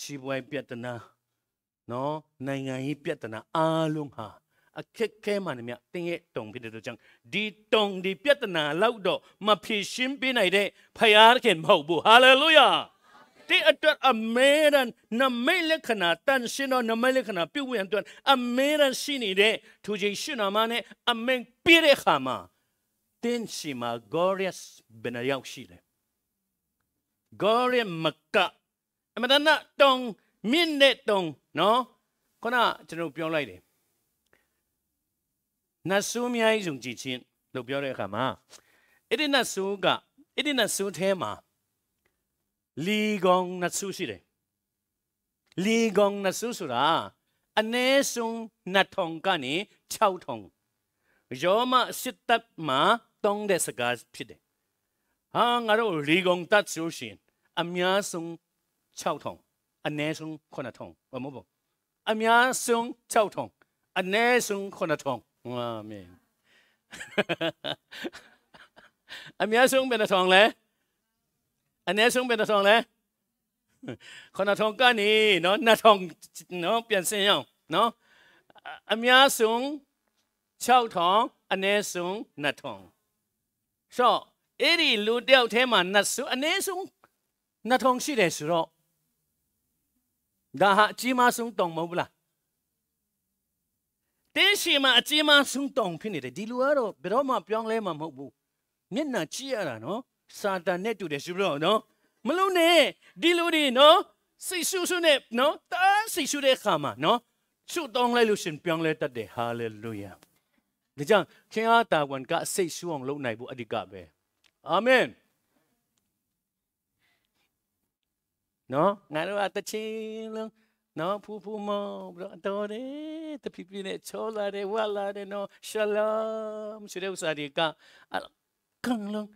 ရှိပွားရေးပြဿနာနော်နိုင်ငံရေးပြဿနာအားလုံးဟာအခက်ခဲမှန်မြတင်းရဲ့တုံဖြစ်တဲ့ကြောင့်ဒီတုံဒီပြဿနာလောက်တော့မဖြေရှင်းပေးနိုင်တဲ့ဖယားခင်မဟုတ်ဘူးဟာလေလုယာ တဲ့အတွက်အမေရန်နမိတ်လက္ခဏာတန်ရှင်တော်နမိတ်လက္ခဏာပြုတ်ဝင်အတွက်အမေရန်ရှိနေတဲ့သူကြီးရှင်နာမနဲ့အမင်ပြည့်တဲ့ခါမှာတင်းရှိမှာ glorious ဘယ်နှယောက်ရှိလဲ glorious မကအမဒနာတောင်မြင့်တဲ့တောင်နော်ခုနကျွန်တော်ပြောလိုက်တယ်နတ်ဆိုးများယုံကြည်ခြင်းလို့ပြောတဲ့အခါမှာအဲ့ဒီနတ်ဆိုးကအဲ့ဒီနတ်ဆိုးထဲမှာ လီကောင်နတ်ဆိုးရှိတယ်လီကောင်နတ်ဆိုးဆိုတာအ ਨੇ ဆုံးနတ်ထုံကနေ6ထုံယောမစစ်တပ်မှာတောင်းတဲ့စကားဖြစ်တယ်ဟာငါတို့လီကောင်တတ်ဆိုရှင်အများဆုံး6ထုံအ ਨੇ ဆုံး9ထုံဘာမဟုတ်ဘူးအများဆုံး6ထုံအ ਨੇ ဆုံး9ထုံအာမင်အများဆုံးဘယ်နှထုံလဲ အနည်းဆုံးဘယ်နှထောင်လဲခုနထောင်ကနေနော်နှစ်ထောင်နော်ပြန်ဆင်းရအောင်နော်အများဆုံး6ထောင်အနည်းဆုံးနှစ်ထောင်ဆိုအဲ့ဒီလူတယောက်ထဲမှာနှစ်ဆုံးအနည်းဆုံးနှစ်ထောင်ရှိတယ်ဆိုတော့ဒါဟာအကြီးမားဆုံးတောင်မဟုတ်ဘူးလားတင်းရှိမှာအကြီးမားဆုံးတောင်ဖြစ်နေတယ်ဒီလူကတော့ဘယ်တော့မှပြောင်းလဲမှာမဟုတ်ဘူးမျက်နှာကြည့်ရတာနော် စာတန်နဲ့တူတယ်ဆိုပြီးတော့နော်မလုံးနဲ့ဒီလူတွေနော်စိတ်ဆူဆူနဲ့နော်တန်းစိတ်ဆူတဲ့ခါမှာနော်ဆုတောင်းလိုက်လို့ရှင်ပြောင်းလဲတတ်တယ်ဟာလေလုယာဒါကြောင့်ခင်အားတာဝန်ကစိတ်ဆူအောင်လုပ်နိုင်ဖို့အဓိကပဲအာမင်နော်ငါတို့အတချင်းလုံးနော်ဖူဖူမောဘရတော်တယ်တပြပြနဲ့ချောလာတယ်ဝါလာတယ်နော်ရှလာမ်ဆိုတဲ့ဥစားတွေကကန်လုံး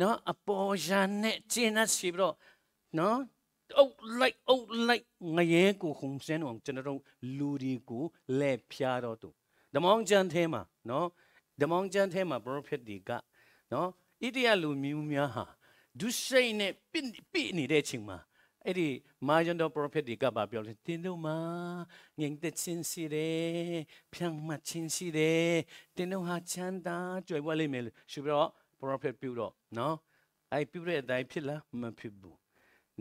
နော်အပေါ်ရန်နဲ့ကျင်းတ်ရှိပြီးတော့နော်အုတ်လိုက်အုတ်လိုက်ငရဲကိုခုံစင်းအောင်ကျွန်တော်တို့လူဒီကိုလက်ဖြားတော့သူဓမ္မောင်ကျန်ထဲမှာနော်ဓမ္မောင်ကျန်ထဲမှာ prophet တွေကနော်ဣတိယလူမျိုးများဟာဒုစိတ်နဲ့ပြစ်ပြစ်နေတဲ့ချိန်မှာအဲ့ဒီမာယန်တော် prophet တွေကပါပြောတယ်တင်းတို့မှာငြိမ်သက်ခြင်းရှိတယ်ဖြန့်မှတ်ခြင်းရှိတယ်တင်းတို့ဟာချမ်းသာကြွယ်ဝလိမ့်မယ်လို့ဆိုပြီးတော့ prophet ပြုတော့နော်အဲ့ပြုတဲ့အတိုင်းဖြစ်လားမဖြစ်ဘူး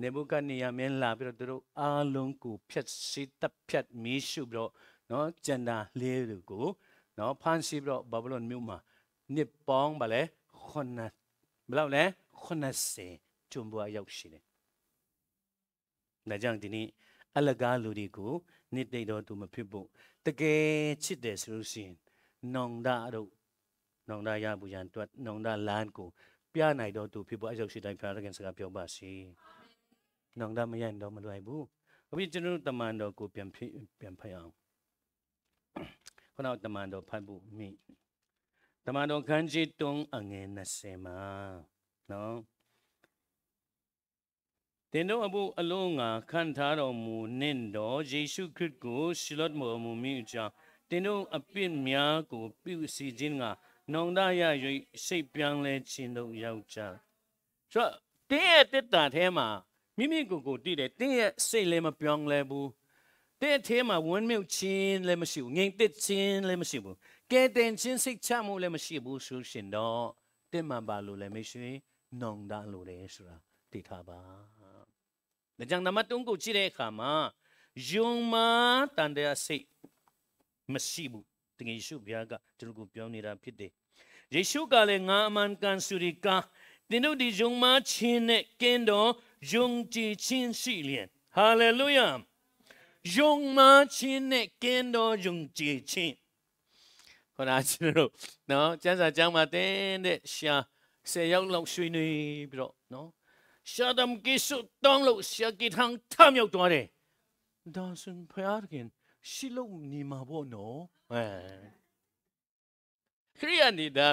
နေဘုကနေရမင်းလာပြီးတော့သူတို့အားလုံးကိုဖြတ်စီတပ်ဖြတ်မီးရှုပြီးတော့နော်ကျန်တာလေးတွေကိုနော်ဖန်စီပြီးတော့ဘာဘလုန်မြို့မှာနှစ်ပေါင်းပါလေခုနှစ်ဘယ်လောက်လဲ90ကျွန်းဘွားရောက်ရှိတယ်ဒါကြောင့်ဒီနေ့အလကားလူတွေကိုနှစ်သိတော့သူမဖြစ်ဖို့တကယ်ချစ်တယ်ဆိုလို့ရှိရင်နောင်တတို့ နောင်တရဘူးရန်တွတ်နောင်တလန်ကိုပြနိုင်တော့သူဖြစ်ဖို့အရောက်ရှိတိုင်းဖျားရခင်စကားပြောပါစီနောင်တမရရင်တော့မလွယ်ဘူးအခုကျွန်တော်တမန်တော်ကိုပြန်ပြန်ဖတ်အောင်ခုနတမန်တော်ဖတ်ဖို့မိတမန်တော်ခန်းကြီး3အငယ်20မှာနော်တင်တို့အဖို့အလုံးငါခံထားတော်မူနှင့်တော်ယေရှုခရစ်ကိုရှလတ်မော်မူမိကြောင့်တင်တို့အပြစ်များကိုပြုစီခြင်းက နောင်တရ၍စိတ်ပြောင်းလဲခြင်းတို့ရောက်ကြဆိုတော့တင်းရဲ့တက်တာထဲမှာမိမိကိုယ်ကိုတည်တယ်တင်းရဲ့စိတ်လည်းမပြောင်းလဲဘူးတဲ့အဲမှာဝန်းမြုပ်ခြင်းလည်းမရှိဘူးငြိမ်သက်ခြင်းလည်းမရှိဘူးကဲတင်ခြင်းစိတ်ချမှုလည်းမရှိဘူးဆိုရှင်တော့တင်မှန်ပါလို့လည်းမရှိနောင်တလို့လည်းဆိုတာသိထားပါဒါကြောင့်နမတုံးကိုကြည့်တဲ့အခါမှာယုံမာတန်တဲ့စိတ်မရှိဘူး တကယ်ယေရှုဘုရားကကျွန်တော်ကိုပြောနေတာဖြစ်တယ်ယေရှုကလည်းငါအမှန်ကန်စုရီကာတင်တို့ဒီယုံမာခြင်းနဲ့ကင်းတော်ယုံကြည်ခြင်းရှိလျင်ဟာလေလုယာယုံမာခြင်းနဲ့ကင်းတော်ယုံကြည်ခြင်းခဏကျွန်တော်နော်ကျမ်းစာကျမ်းမှာတင်းတဲ့ရှာဆယ်ယောက်လောက်ရွှေနေပြီးတော့နော်ရှာဒမ်ကိစုတောင်းလို့ရှာကိထန်ထမြောက်သွားတယ်ဒါဆိုဖယားခင်ရှိလို့နေမှာပေါ့နော် အဲခရိယနေတာ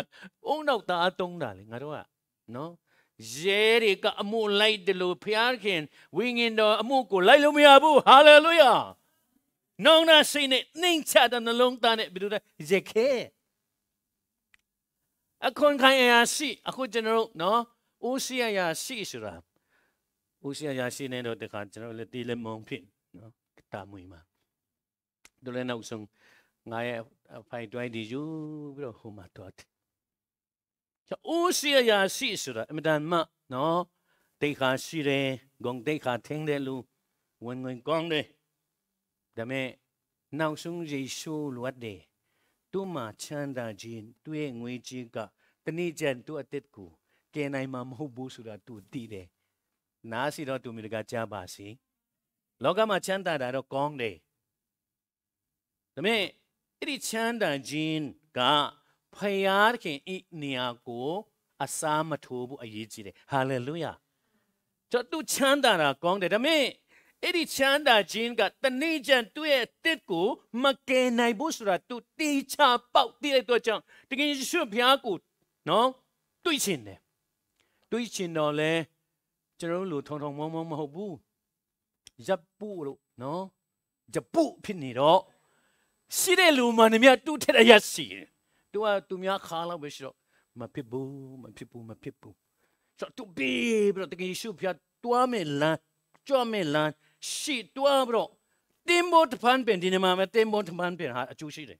အုံနောက်သားတုံးတာလေငါတို့ကနော်ရဲတွေကအမှုလိုက်တယ်လို့ဖျားခင်ဝိညာဉ်တော်အမှုကိုလိုက်လို့မရဘူးဟာလေလုယာနောင်နာစိတ်နဲ့နှိမ်ချတဲ့နှလုံးသားနဲ့ဘယ်လိုလဲရခဲအခုခိုင်အရာရှိအခုကျွန်တော်တို့နော်အိုးစီအရာရှိဆိုတာအိုးစီအရာရှိနေတော့တခါကျွန်တော်လည်းတီးလည်းမုံဖြစ်နော်တာမွေမှာတို့လည်းနောက်ဆုံး ငါရဲ့ဖိုင်တွိုင်းဒီယူပြီးတော့ဟိုမှာတော့အိုးစီအရာရှိဆိုတာအမတန်မှနော်တိတ်ခါရှိတယ်ဂုံတိတ်ခါထင်းတယ်လူဝင်ဝင်ကောင်းတယ်ဒါမဲ့နောက်ဆုံးယေရှုလွတ်တယ်သူ့မှာချမ်းသာခြင်းသူ့ရဲ့ငွေကြီးကတနေ့ကျန်သူ့အသက်ကိုကယ်နိုင်မှာမဟုတ်ဘူးဆိုတာသူသိတယ်နားစီတော့သူမိတကကြားပါစီလောကမှာချမ်းသာတာတော့ကောင်းတယ်ဒါမဲ့ အဲ့ဒီချမ်းသာခြင်းကဖယားခင်ဤနေရာကိုအစားမထိုးဘူးအရေးကြီးတယ်ဟာလေလုယာကျွန်တော်ချမ်းသာတာကောင်းတယ်ဒါပေမဲ့အဲ့ဒီချမ်းသာခြင်းကတနေ့ကျန်သူ့ရဲ့တစ်ကိုမကယ်နိုင်ဘူးဆိုတာသူတေချာပေါက်တည်တဲ့အတွက်ကြောင့်တကယ်ယေရှုဘုရားကိုနော်တွေးချင်တယ်တွေးချင်တော့လဲကျွန်တော်တို့ထုံထုံမောမောမဟုတ်ဘူးရပ်ပုလို့နော်ဂျပုဖြစ်နေတော့ ရှိတဲ့လူမှန်မြတ်တူးထက်ရရှိတယ်သူကသူများခါလောက်ပဲရှိတော့မဖြစ်ဘူးမဖြစ်ဘူးမဖြစ်ဘူးဆိုတော့သူဘေးပြီးတော့တကယ်ရှုဖျားတွားမယ်လမ်းကြွမယ်လမ်းရှိတွားပြီးတော့တင်ဘောတပန်းပင်ဒီနေ့မှာတင်ဘောတပန်းပင်ဟာအကျိုးရှိတယ်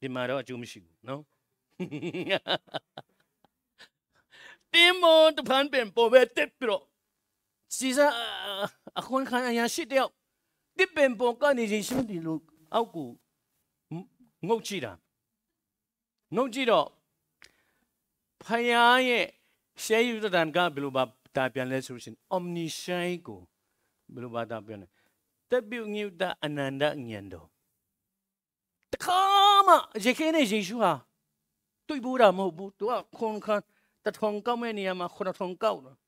ဒီမှာတော့အကျိုးမရှိဘူးနော်တင်ဘောတပန်းပင်ပေါ်ပဲတက်ပြီးတော့စီစားအခွန်ခံအရာရှိတဲ့တစ်ပင်ပေါ်ကနေရင်ရှိဒီလိုအောက်ကို ငုတ်ကြည့်တာငုံကြည့်တော့ဖယားရဲ့ရှေးယူတန်ကဘယ်လိုပါတာပြန်လဲဆိုရှင် omniscient ကိုဘယ်လိုပါတာပြန်လဲတပြုတ်ညူတာအနန္တဉာဏ်တော်တခါမှရေခဲနဲ့ယေရှုဟာတွေ့ဘူးတာမဟုတ်ဘူးသူကခွန်ခါတထုံကောက်မဲ့နေရာမှာခုနထုံကောက်တော့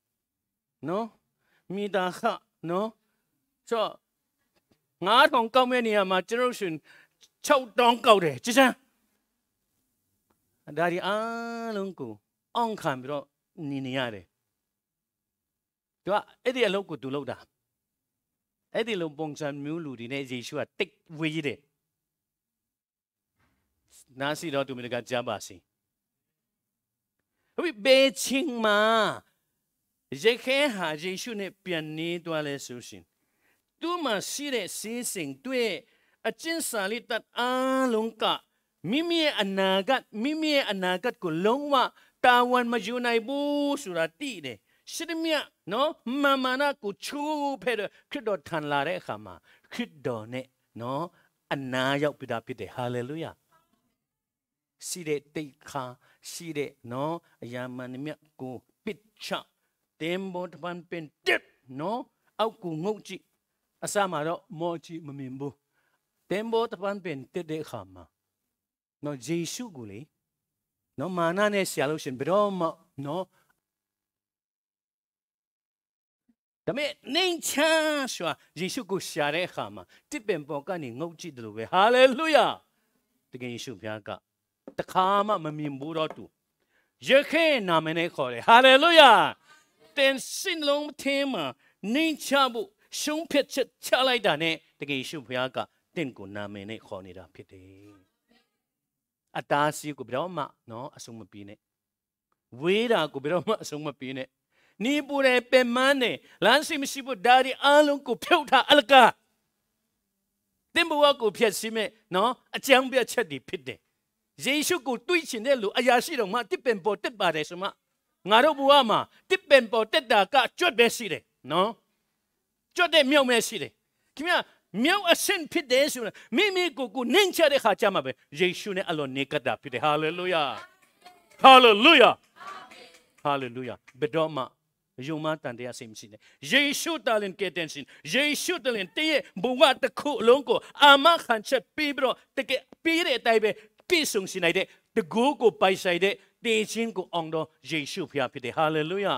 နော်မိသားခနော်ဆိုငါးထုံကောက်မဲ့နေရာမှာကျွန်တော်ရှင် 6တောင်းကောက်တယ်ကြည်စမ်းဒါဒီအားလုံးကိုအောင်ခံပြီးတော့နေနေရတယ်သူကအဲ့ဒီအလုပ်ကိုသူလုပ်တာအဲ့ဒီလိုပုံစံမျိုးလူတွေနဲ့ယေရှုကတိတ်ဝေးတယ်နာစီတော့သူမြင်ကကြားပါစီဟုတ်ပြီဘေချင်းမှာယေခဲဟာယေရှုနဲ့ပြန်နေသွားလဲဆိုရှင်သူမှရှိတဲ့စီးစိမ်တွေ့ အကျဉ်းစာလေးတတ်အားလုံးကမိမိရဲ့အနာဂတ်မိမိရဲ့အနာဂတ်ကိုလုံးဝတာဝန်မယူနိုင်ဘူးဆိုတာသိတယ်ရှိသမျှနော်မမနာကိုချိုးဖဲ့တဲ့ခရစ်တော်ထံလာတဲ့အခါမှာခရစ်တော်နဲ့နော်အနာရောက်ပြတာဖြစ်တယ်ဟာလေလုယာရှိတဲ့တိတ်ခါရှိတဲ့နော်အယာမန်မြတ်ကိုပစ်ချတင်ဘောတပန်ပင်တက်နော်အောက်ကိုငုတ်ကြည့်အစမှာတော့မောကြည့်မမြင်ဘူး တင်ဘောတပန်ပင်တက်တဲ့အခါမှာနော်ယေရှုကိုလေနော်မာနနဲ့ဆရာလို့ရှင်ဘယ်တော့မှနော်ဒါမဲ့နေချမ်းစွာယေရှုကိုရှာတဲ့အခါမှာတစ်ပင်ပေါ်ကနေငုတ်ကြည့်တယ်လို့ပဲဟာလေလုယာတကယ်ယေရှုဘုရားကတခါမှမမြင်ဘူးတော့သူယခေနာမည်နဲ့ခေါ်တယ်ဟာလေလုယာတင်စင်လုံးအထင်းမှာနေချဖို့ရှုံးဖြစ်ချက်ချလိုက်တာနဲ့တကယ်ရှုဘုရားက တင့်ကိုနာမည်နဲ့ခေါ်နေတာဖြစ်တယ်အတားစီကိုဘယ်တော့မှနော်အဆုံးမပြေနဲ့ဝေးတာကိုဘယ်တော့မှအဆုံးမပြေနဲ့နီးပူတယ်ပင်မန်းတယ်လမ်းစီမရှိဖို့ဒါဒီအားလုံးကိုဖြုတ်ထားအလကားတင်ဘဝကိုဖျက်ဆီးမဲ့နော်အကြမ်းပြတ်ချက်တွေဖြစ်တယ်ယေရှုကိုတွေးချင်တဲ့လူအရာရှိတော်မှာတစ်ပင်ပေါ်တက်ပါတယ်ဆိုမှငါတို့ဘဝမှာတစ်ပင်ပေါ်တက်တာကကြွတ်ပဲရှိတယ်နော်ကြွတ်တဲ့မြောက်မဲရှိတယ်ခင်ဗျာ မြောက်အဆင့်ဖြစ်တယ်ဆိုတော့မိမိကိုကိုနင့်ချတဲ့ခါကြမှာပဲယေရှုနဲ့အလောနေကတာဖြစ်တယ်ဟာလေလုယာဟာလေလုယာဟာလေလုယာဘယ်တော့မှယုံမတန်တရားစိတ်မရှိနဲ့ယေရှုတလင်ကဲတဲ့ရှင်ယေရှုတလင်တည့်ဘဝတစ်ခုလုံးကိုအာမခံချက်ပြီးပြီးတော့တကယ်ပြီးတဲ့အတိုင်းပဲပြည့်စုံစီနိုင်တဲ့တကူကိုပိုင်ဆိုင်တဲ့တည်ခြင်းကိုအောင်တော့ယေရှုဖျားဖြစ်တယ်ဟာလေလုယာ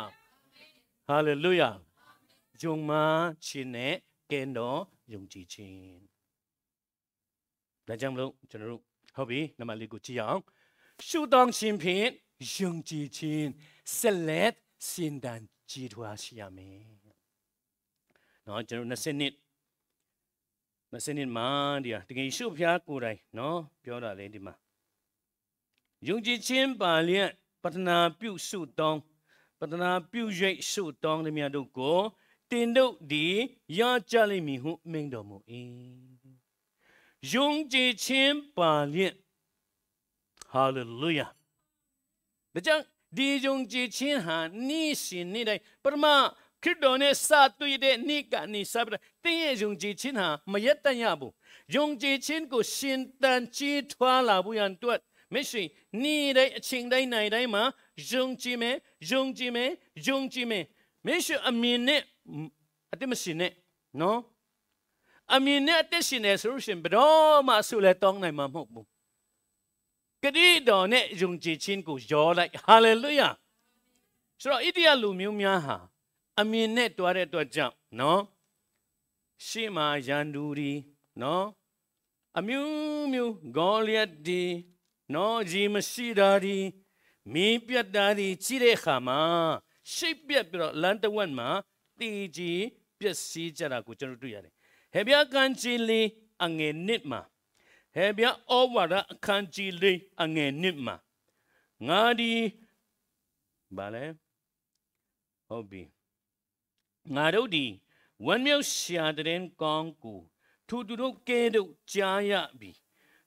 ဟာလေလုယာယုံမခြင်းနဲ့ကဲတော့ ယုံကြည်ခြင်းဒါကြောင့်မလို့ကျွန်တော်တို့ဟုတ်ပြီနံပါတ်လေးကိုကြည့်အောင်ရှုတောင်းခြင်းဖြင့်ယုံကြည်ခြင်းဆက်လက်စင်တန်ကြည်ထွားရှိရမယ်။နော်ကျွန်တော်20နှစ်20နှစ်မှဒီဟာတကယ်ရှုဖျားကိုယ်တိုင်နော်ပြောတာလေဒီမှာယုံကြည်ခြင်းပါလျက်ပတနာပြုစုတောင်းပတနာပြုရိတ်စုတောင်းသည်များတို့ကို တင်တို့ဒီရကြလိမ့်မည်ဟုမိန့်တော်မူ၏ယုံကြည်ခြင်းပါလျက်ဟာလေလုယာဒါကြောင့်ဒီယုံကြည်ခြင်းဟာနေ့စဉ်နေ့တိုင်းပရမခရစ်တော်နဲ့စတွေ့တဲ့နေ့ကနေစပြီးတင်းရဲ့ယုံကြည်ခြင်းဟာမရက်တန့်ရဘူးယုံကြည်ခြင်းကိုရှင်တန်ကြီးထွားလာဖို့ရန်အတွက်မရှိနေ့တိုင်းအချိန်တိုင်းနိုင်တိုင်းမှာယုံကြည်မယ်ယုံကြည်မယ်ယုံကြည်မယ်မရှိအမြင်နဲ့ အတိမရှိနဲ့နော်အမြင်နဲ့အတိရှိနေဆိုလို့ရှင်ဘယ်တော့မှဆုလဲတောင်းနိုင်မှာမဟုတ်ဘူးဂတိတော်နဲ့ယုံကြည်ခြင်းကိုရောလိုက်ဟာလေလုယာဆိုတော့ဣတိယလူမျိုးများဟာအမြင်နဲ့တွားတဲ့အတွက်ကြောင့်နော်ရှေ့မှာရန်သူဒီနော်အမျိုးမျိုးဂေါလိယတ်ဒီနော်ဂျီမရှိတာဒီမင်းပြတ်တာဒီကြီးတဲ့ခါမှာရှိတ်ပြတ်ပြီးတော့လန်တဝက်မှာ တီကြီးပျက်စီးကြတာကိုကျွန်တော်တွေ့ရတယ်ဟေဗျာကန်ချီလီအငယ်နစ်မှာဟေဗျာဩဝါဒအခန်းကြီးလေးအငယ်နစ်မှာငါဒီဗာလဲဟုတ်ပြီငါတို့ဒီဝမ်းမြောက်ရှာတဲ့ကောင်းကိုသူတို့ကဲတို့ကြားရပြီ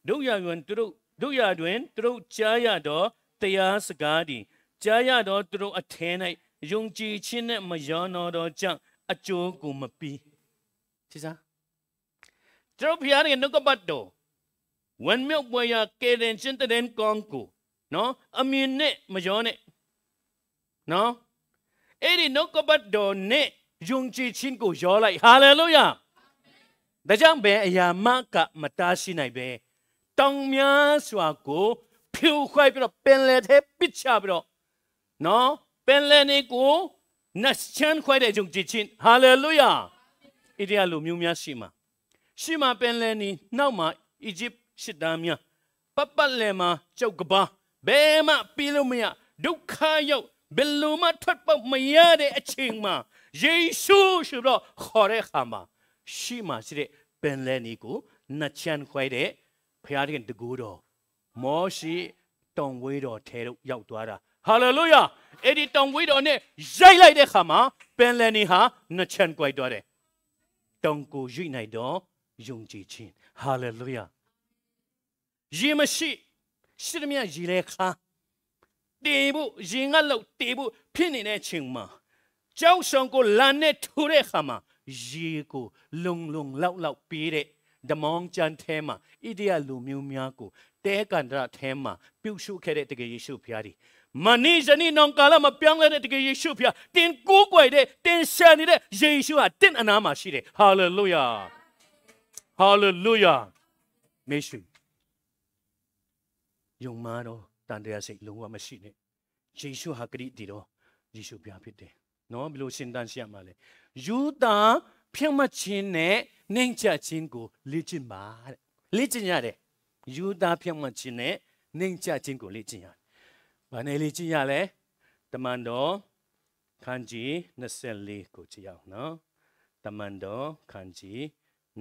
တို့ရရွန်သူတို့တို့ရတွင်သူတို့ကြားရတော့တရားစကားဒီကြားရတော့သူတို့အထဲ၌ ယုံကြည်ခြင်းနဲ့မယောနော်တော့ကြောင့်အကျိုးကိုမပြီးချစ်စားကျွန်တော်ဖျားရဲ့နှုတ်ကပတ်တော်ဝန်မြောက်ပွဲရကဲတဲ့ချင်းတဲ့ကောင်းကိုနော်အမြင်နဲ့မယောနဲ့နော်အဲ့ဒီနှုတ်ကပတ်တော်နဲ့ယုံကြည်ခြင်းကိုယောလိုက်ဟာလေလုယာဒါကြောင့်ပဲအရာမကမတားရှိနိုင်ပဲတောင်များစွာကိုဖြူခွဲပြီးတော့ပင်လယ်ထဲပစ်ချပြီးတော့နော်ပ င်လယ်နေကိုနတ်ချမ်းခွဲတဲ့ယုံကြည်ခြင်းဟာလေလုယာဣတိယလူမျိုးများရှိမှာရှိမှာပင်လယ်နေနောက်မှာအီဂျစ်ရှစ်သားများပတ်ပတ်လည်မှာကြောက်ကပါဘယ်မှပြီးလို့မရဒုက္ခရောက်ဘယ်လိုမှထွက်ပေါက်မရတဲ့အချိန်မှာယေရှုဆိုတော့ခေါ်တဲ့အခါမှာရှိမှရှိတဲ့ပင်လယ်နေကိုနတ်ချမ်းခွဲတဲ့ဖခင်တကူတော်မောရှိတောင်ဝေးတော်ထဲတို့ရောက်သွားတာ ဟာလေလုယာအဲ့ဒီတောင်ဝေးတော်နဲ့ရိုက်လိုက်တဲ့ခါမှာပင်လယ်နေဟာနတ်ချမ်းခွဲသွားတယ်တောင်ကိုရွိနိုင်တော့ယုံကြည်ခြင်းဟာလေလုယာရေမရှိရှိသမျှရေလဲခါတေဖို့ရင်ငတ်လို့တေဖို့ဖြစ်နေတဲ့အချိန်မှာကြောက်ဆောင်ကိုလန်နဲ့ထိုးတဲ့ခါမှာရေကိုလုံလုံလောက်လောက်ပေးတဲ့ဓမောင်ကျန်ထဲမှာဣတိယလူမျိုးများကိုတဲကန်ဒရထဲမှာပြုတ်ရှုခဲ့တဲ့တကယ်ယေရှုဖျားသည် မနီဇနီနောင်ကာလမှာပြောင်းလဲတဲ့တကယ်ယေရှုဖျားတင်ကိုးကွယ်တဲ့တင်ရှာနေတဲ့ယေရှုဟာတင့်အနာမှာရှိတယ်ဟာလေလုယာဟာလေလုယာမေရှုယုံမာတော့တန်တရားစိတ်လုံးဝမရှိနဲ့ယေရှုဟာဂရိတီတော့ယေရှုပြဖြစ်တယ်နော်ဘယ်လိုရှင်းတန်းရှင်းမှာလဲယူတာဖြတ်မှတ်ခြင်းနဲ့နှိမ်ချခြင်းကိုလေ့ကျင့်ပါတဲ့လေ့ကျင့်ရတယ်ယူတာဖြတ်မှတ်ခြင်းနဲ့နှိမ်ချခြင်းကိုလေ့ကျင့်ရတယ်။ ဘာနဲ့လေ့ကျင့်ရလဲ။တမန်တော်ခန်းကြီး24ကိုကြည့်အောင်နော်။တမန်တော်ခန်းကြီး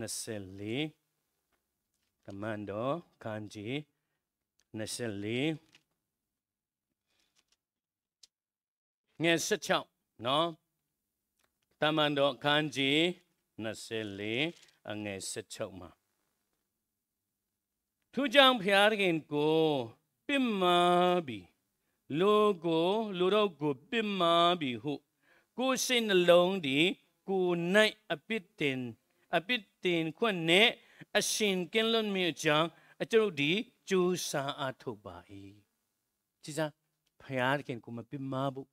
24တမန်တော်ခန်းကြီး24ငယ်16နော်တမန်တော်ခန်းကြီး24အငယ်16မှာသူကြောင့်ဖျားခင်ကိုပြစ်မှားပြီး လူကိုလူတော့ကိုပြစ်မှားပြီးဟု ကိုယ်စိတ်နှလုံးဒီကိုနိုင်အပစ်တင်အပစ်တင်ခွန်းနဲ့အရှင်ကင်းလွန်မြေကြောင့်အကျုပ်ဒီကျူးစာအထုတ်ပါ၏ကြည်စားဖျားခင်ကိုမပြစ်မှားဘူး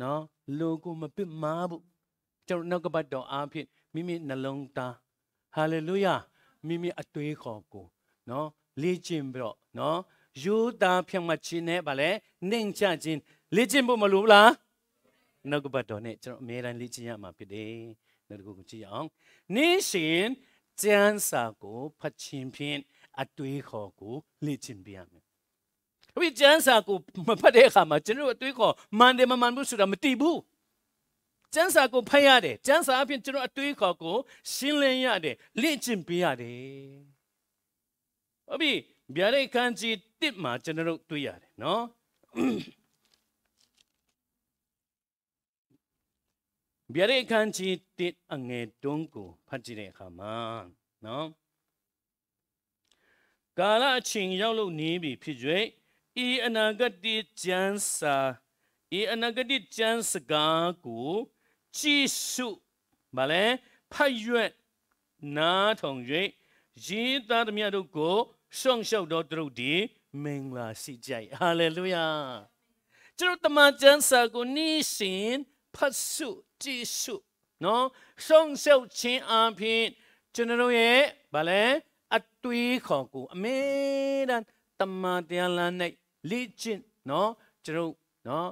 နော်လူကိုမပြစ်မှားဘူးကျွန်တော်နောက်ကပတ်တော်အားဖြင့်မိမိနှလုံးသားဟာလေလုယာမိမိအတွေးခေါ်ကိုနော်လေ့ကျင့်ပြီးတော့နော် ယူသားဖြတ်မှတ်ခြင်းနဲ့ဗာလဲနှိမ်ချခြင်းလေ့ကျင့်ဖို့မလိုဘူးလားနောက်ကပတ်တော်နဲ့ကျွန်တော်အမြဲတမ်းလေ့ကျင့်ရမှာဖြစ်တယ်နောက်တစ်ခုကိုကြည့်အောင်နေ့စဉ်ကျမ်းစာကိုဖတ်ခြင်းဖြင့်အတွေးခေါ်ကိုလေ့ကျင့်ပြရမယ်။ဝိကျမ်းစာကိုမဖတ်တဲ့အခါမှာကျွန်တော်အတွေးခေါ်မှန်တယ်မမှန်ဘူးဆိုတာမသိဘူး။ကျမ်းစာကိုဖတ်ရတယ်။ကျမ်းစာအပြင်ကျွန်တော်အတွေးခေါ်ကိုရှင်းလင်းရတယ်လေ့ကျင့်ပြရတယ်။ဟုတ်ပြီ ဗျာဒိတ်ခန်းကြီးတစ်မှာကျွန်တော်တို့တွေ့ရတယ်နော်ဗျာဒိတ်ခန်းကြီးတစ်အငယ်တုံးကိုဖတ်ကြည့်တဲ့အခါမှာနော်ကာလအချိန်ရောက်လို့နေပြီဖြစ်၍ဤအနာဂတ်ကျမ်းစာဤအနာဂတ်ကျမ်းစကားကိုကြည့်စုဗာလဲဖတ်ရွက်နားထောင်၍ရေးသားသမျှတို့ကို ရှောင်ရှောက်တော်သူတို့ဒီမင်္ဂလာရှိကြ၏ဟာလေလုယာကျွန်တော်တမန်ကျမ်းစာကိုနေ့စဉ်ဖတ်စုကြည့်စုနော်ရှောင်ရှောက်ခြင်းအပြင်ကျွန်တော်ရဲ့ဗာလဲအတွေးခေါ်ကိုအမေတန်တမန်တရားလမ်း၌လေ့ကျင့်နော်ကျွန်တော်နော်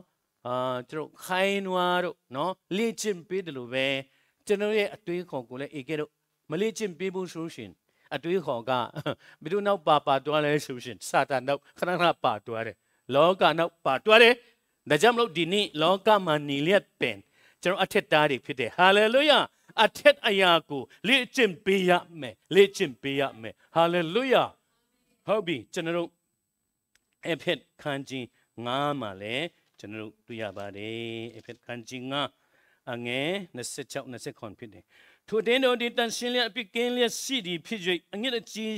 အာကျွန်တော်ခိုင်းနွားတို့နော်လေ့ကျင့်ပေးတယ်လို့ပဲကျွန်တော်ရဲ့အတွေးခေါ်ကိုလည်းဧကဲတို့မလေ့ကျင့်ပေးဖို့ဆိုရှင် အတွေးခေါ်ကဘယ်သူနောက်ပါပါတွားလဲဆိုရှင်စာတန်နောက်ခဏခဏပါတွားတယ်လောကနောက်ပါတွားတယ်ဒါကြောင့်မလို့ဒီနေ့လောကမှာနေလျက်ပင်ကျွန်တော်အထက်သားတွေဖြစ်တယ်ဟာလေလုယာအထက်အရာကိုလေ့ကျင့်ပေးရမယ်လေ့ကျင့်ပေးရမယ်ဟာလေလုယာဟုတ်ပြီကျွန်တော်တို့အဖက်ခန်းကြီးငါးမှာလဲကျွန်တော်တို့တွေ့ရပါတယ်အဖက်ခန်းကြီးငါးအငယ်26 29ဖြစ်တယ် ထိုတင်းတော်ဒီတန်ရှင်းလျက်အပြစ်ကင်းလျက်ရှိသည်ဖြစ်၍အငစ်အကြီး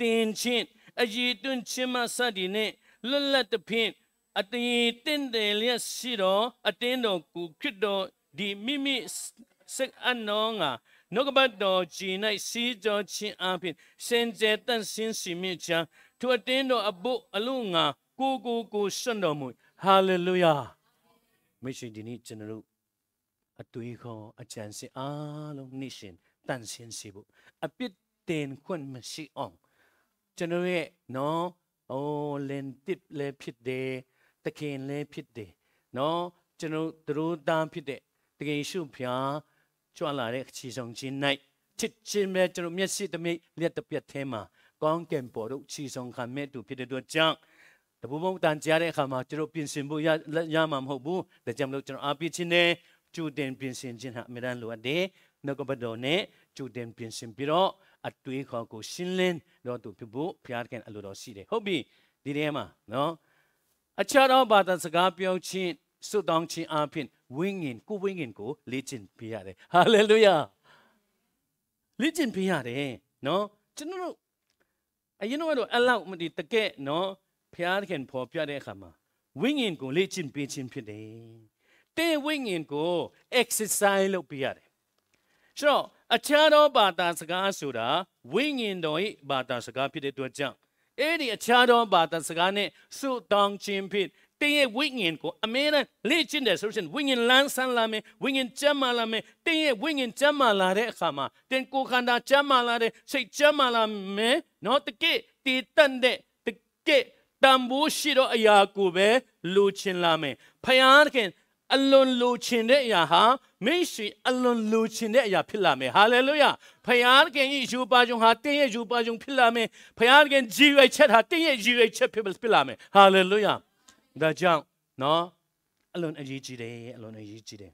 တင်ချင်းအကြီးတွန်းချင်းမစသည်နှင့်လွတ်လပ်သဖြင့်အတင်းတင်းတယ်လျက်ရှိတော်အတင်းတော်ကိုခရစ်တော်ဒီမိမိစက်အနောငါနှုတ်ကပတ်တော်ကြည်၌စီးကြောခြင်းအပြင်စင်ကြယ်တန့်ရှင်းစီမြင့်ချမ်းထိုအတင်းတော်အဖို့အလို့ငါကိုကိုကိုစွန့်တော်မူဟာလေလုယာမရှိဒီနေ့ကျွန်တော်တို့ အတွေးခေါ်အကြံစီအားလုံးနေ့ရှင်တန့်ရှင်းစီဖို့အပြစ်တင်ခွင့်မရှိအောင်ကျွန်တော်ရဲ့နော်အိုးလင်တစ်လည်းဖြစ်တယ်တခင်လည်းဖြစ်တယ်နော်ကျွန်တော်တို့သားဖြစ်တဲ့တကယ်ရှုဖျားကြွလာတဲ့အခြေဆောင်ခြင်း၌ချစ်ချင်းပဲကျွန်တော်မျက်စိတမိတ်လက်တပြတ်ထဲမှာကောင်းကင်ပေါ်တို့ခြေဆောင်ခံမဲ့သူဖြစ်တဲ့အတွက်ကြောင့်တပူမုံတန်ကြားတဲ့အခါမှာကျွန်တော်ပြင်ဆင်ဖို့ရရမှာမဟုတ်ဘူးဒါကြောင့်မလို့ကျွန်တော်အားပေးခြင်းနဲ့ ကြိုတင်ပြင်ဆင်ခြင်းဟာအမြဲတမ်းလိုအပ်တယ်နှုတ်ကပတ်တော်နဲ့ကြိုတင်ပြင်ဆင်ပြီးတော့အတွေးခေါ်ကိုရှင်းလင်းတော့သူဖြစ်ဖို့ဘုရားခင်အလိုတော်ရှိတယ်ဟုတ်ပြီဒီထဲမှာနော်အခြားသောဘာသာစကားပြောခြင်းစွတ်တောင်းခြင်းအပြင်ဝိညာဉ်ကိုဝိညာဉ်ကိုလေ့ကျင့်ပေးရတယ်ဟာလေလုယာလေ့ကျင့်ပေးရတယ်နော်ကျွန်တော်တို့အရင်ကတော့အလောက်မဒီတကယ်နော်ဖျားခင်ပေါ်ပြတဲ့အခါမှာဝိညာဉ်ကိုလေ့ကျင့်ပေးခြင်းဖြစ်တယ် တဲ့ဝိညာဉ်ကို exercise လုပ်ပေးရတယ်ဆိုတော့အခြားသောဘာသာစကားဆိုတာဝိညာဉ်တော်၏ဘာသာစကားဖြစ်တဲ့အတွက်ကြောင့်အဲ့ဒီအခြားသောဘာသာစကားနဲ့စွတ်တောင်းခြင်းဖြစ်တင်းရဲ့ဝိညာဉ်ကိုအမြဲတမ်းလေ့ကျင့်တယ်ဆိုရင်ဝိညာဉ်လန်းဆန်းလာမယ်ဝိညာဉ်ကျမ်းမာလာမယ်တင်းရဲ့ဝိညာဉ်ကျမ်းမာလာတဲ့အခါမှာတင်းကိုယ်ခန္ဓာကျမ်းမာလာတဲ့စိတ်ကျမ်းမာလာမယ်နော်တကယ်တည်တတ်တဲ့တကယ်တန်ဖိုးရှိသောအရာကိုပဲလိုချင်လာမယ်ဖယားခင် အလွန်လိုချင်တဲ့အရာဟာမိတ်ဆွေအလွန်လိုချင်တဲ့အရာဖြစ်လာမယ်ဟာလေလုယာဖခင်သခင်ရဲ့ယူပါကြုံဟာတင်းရဲ့ယူပါကြုံဖြစ်လာမယ်ဖခင်သခင်ကြည်ရွယ်ချက်ဟာတင်းရဲ့ကြည်ရွယ်ချက်ဖြစ်ဖြစ်လာမယ်ဟာလေလုယာဒါကြောင့်နော်အလွန်အရေးကြီးတယ်အလွန်အရေးကြီးတယ်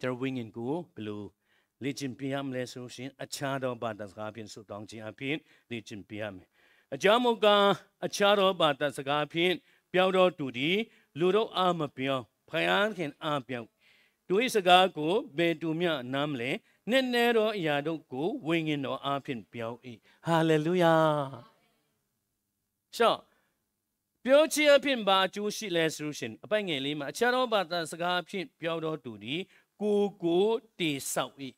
ကျွန်တော်ဝိညာဉ်ကိုဘယ်လိုလေ့ကျင့်ပြရမလဲဆိုရှင်အခြားသောဘာသာစကားဖြင့်ဆုတောင်းခြင်းအပြင်လေ့ကျင့်ပြရမယ်အကြောင်းမူကားအခြားသောဘာသာစကားဖြင့်ပြောင်းတော်သူသည် လူတို့အားမပြောင်းဖယားခင်အားပြောင်းသူ၏စကားကိုဘယ်သူမျှနားမလဲနည်းနည်းသောအရာတို့ကိုဝိညာဉ်တော်အားဖြင့်ပြောင်း၏ဟာလေလုယာရှော့ပြောချင်အဖြစ်ဘာအကျိုးရှိလဲဆိုရှင်အပိုင်ငယ်လေးမှာအခြားသောဘာသာစကားဖြင့်ပြောင်းတော်သူသည်ကိုကိုတေဆောက်၏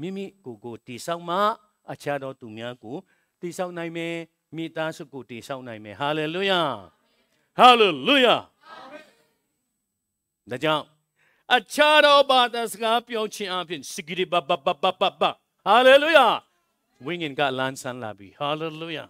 မိမိကိုကိုတေဆောက်မှအခြားသောသူများကိုတေဆောက်နိုင်မယ်မိသားစုကိုတေဆောက်နိုင်မယ်ဟာလေလုယာဟာလေလုယာ ဒါကြောင့်အခြားသောဘာသာစကားပြောခြင်းအပြင်စဂိရိဘဘဘဘဘဘဟာလေလုယာဝိညာဉ်ကလန်းဆန်းလာပြီဟာလေလုယာ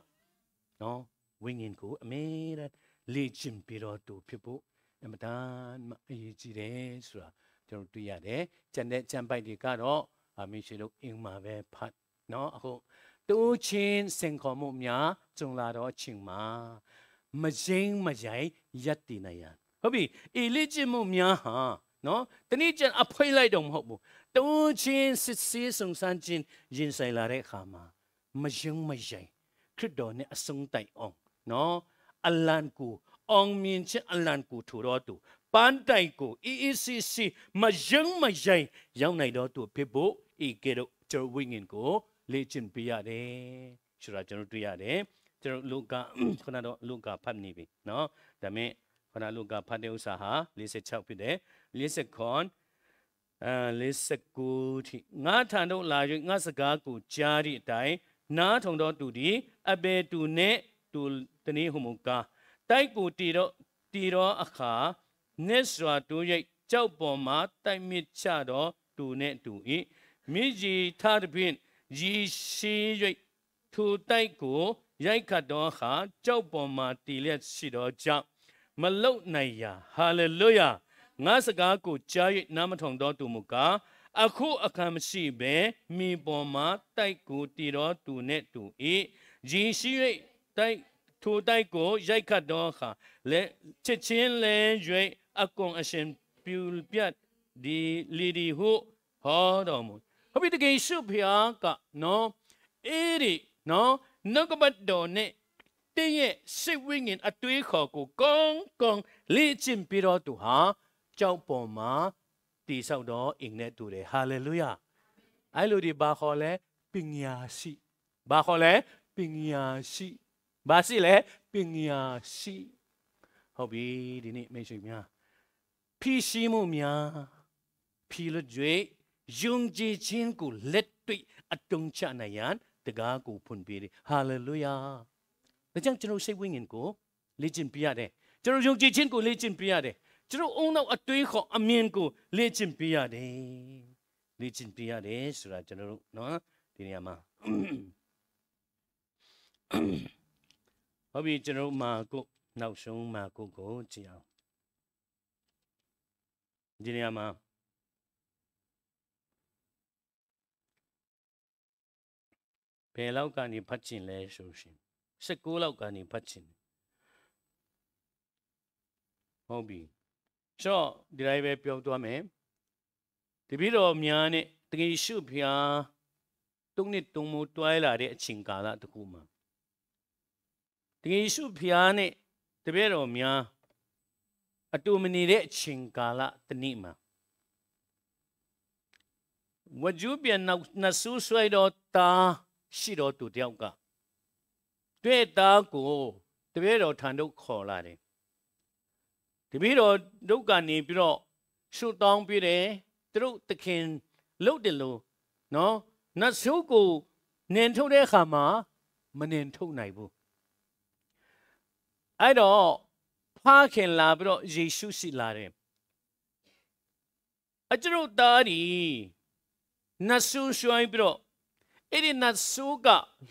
နော်ဝိညာဉ်ကိုအမြဲတမ်းလေ့ကျင့်ပြီးတော့သူဖြစ်ဖို့အမတန်မအရေးကြီးတယ်ဆိုတာကျွန်တော်တွေ့ရတယ်။ကျန်တဲ့ကျန်ပိုက်တွေကတော့အမေရှိလို့အင်မှာပဲဖတ်နော်အခုတူချင်းစင်ခေါ်မှုများကြုံလာတော့အချိန်မှာမရင်မရိုင်ရက်တည်နေရ ဟုတ်ပြီအေလေ့ကျင့်မှုများဟာနော်တနည်းကျန်အဖွေးလိုက်တော့မဟုတ်ဘူးတူချင်းစစ်ဆေးစုံစမ်းခြင်းရင်ဆိုင်လာတဲ့အခါမှာမရင်မရိုင်ခရစ်တော်နဲ့အဆုံးတိုင်အောင်နော်အလန်ကိုအောင်မြင်ခြင်းအလန်ကိုထူတော်သူပန်းတိုင်ကို EECC မယုံမယိုင်ရောက်နိုင်တော့သူဖြစ်ဖို့ဤကဲတော့ကျွန်တော်ဝိညာဉ်ကိုလေ့ကျင့်ပေးရတယ်ဆိုတာကျွန်တော်တွေ့ရတယ်ကျွန်တော်လူကခုနတော့လူကဖတ်နေပြီเนาะဒါမဲ့ ခုနလူကဖတ်တဲ့ဥစ္စာဟာ46ဖြစ်တယ်50ခွန်အဲ59ထိငါထံတို့လာ၍ငါစကားကိုကြားသည့်အတိုင်းနားထုံသောသူသည်အဘေသူနှင့်သူတနည်းဟုမူကားတိုက်ကိုတီတော့တီတော့အခါနစ်စွာတိုးရိတ်ကြောက်ပေါ်မှာတိုက်မြစ်ချတော့သူနဲ့တူ၏မိကြီးထားသည်ဖြင့်ရီရှိရိတ်ထိုတိုက်ကိုရိုက်ခတ်တော့အခါကြောက်ပေါ်မှာတည်လျက်ရှိတော့ကြောင့် မလုံနိုင်ရာဟာလေလုယာငါစကားကိုကြား၍နားမထောင်တော့သူမူကားအခုအခမ်းမရှိပဲမိပေါ်မှာတိုက်ကိုတည်တော်သူနဲ့တူ၏ရီရှိ၍တိုက်ထိုတိုက်ကိုရိုက်ခတ်တော့အခါလဲချစ်ချင်းလဲ၍အကွန်အရှင်ပြူပြတ်ဒီလီဒီဟုဟောတော်မူဟုတ်ပြီတကယ်ရှုဖျားကနော်အေးဒီနော်နှုတ်ကပတ်တော်နဲ့ တင်းရဲ့စိတ်ဝိညာဉ်အတွေးခေါ်ကိုကောင်းကောင်းလေ့ကျင့်ပြီးတော့သူဟာကြောက်ပေါ်မှာတည်ဆောက်တော့အင်းနဲ့တူတယ်ဟာလေလုယာအဲ့လိုဒီဘာခေါ်လဲပညာရှိဘာခေါ်လဲပညာရှိဘာရှိလဲပညာရှိဟုတ်ပြီဒီနေ့မိတ်ဆွေများဖြည့်ရှိမှုများဖြည့်လို့ကြွေယုံကြည်ခြင်းကိုလက်တွေ့အတုံးချနိုင်ရန်တကားကိုဖွင့်ပေးတယ်ဟာလေလုယာ ဒါကြောင့်ကျွန်တော်စိတ်ဝိညာဉ်ကိုလေ့ကျင့်ပြရတယ်ကျွန်တော်ယုံကြည်ခြင်းကိုလေ့ကျင့်ပြရတယ်ကျွန်တော်အုံနောက်အတွေးခေါ်အမြင်ကိုလေ့ကျင့်ပြရတယ်လေ့ကျင့်ပြရတယ်ဆိုတာကျွန်တော်တို့နော်ဒီနေရာမှာဟုတ်ပြီကျွန်တော်မာကုနောက်ဆုံးမာကုကိုကြည့်အောင်ဒီနေရာမှာဘယ်လောက်ကနေဖတ်ချင်လဲဆိုရှင် 16လောက်ကနေဖတ်ချင်ဟုတ်ပြီဆိုတော့ဒီတိုင်းပဲပြောသွားမယ်တပည့်တော်များနဲ့တကယ်ရှုဖျားတုံးနဲ့တုံးမိုးတွဲလာတဲ့အချိန်ကာလတခုမှာတကယ်ရှုဖျားနဲ့တပည့်တော်များအတူမနေတဲ့အချိန်ကာလတနေ့မှာဝဂျူပြန်နောက်နဆူဆွဲတော့တာရှိတော့သူတယောက်က တွေ့သားကိုတပည့်တော်ထံတို့ခေါ်လာတယ်တပည့်တော်ဒုက္ကနေပြီးတော့ရှုတောင်းပြတယ်သူတို့သခင်လှုပ်တယ်လို့နော်နတ်ဆိုးကိုနင်ထုတ်တဲ့အခါမှာမနင်ထုတ်နိုင်ဘူးအဲ့တော့ဖခင်လာပြီးတော့ယေရှုရှိလာတယ်အကျတို့သားဒီနတ်ဆိုးရွှိုင်းပြီးတော့အဲ့ဒီနတ်ဆိုးက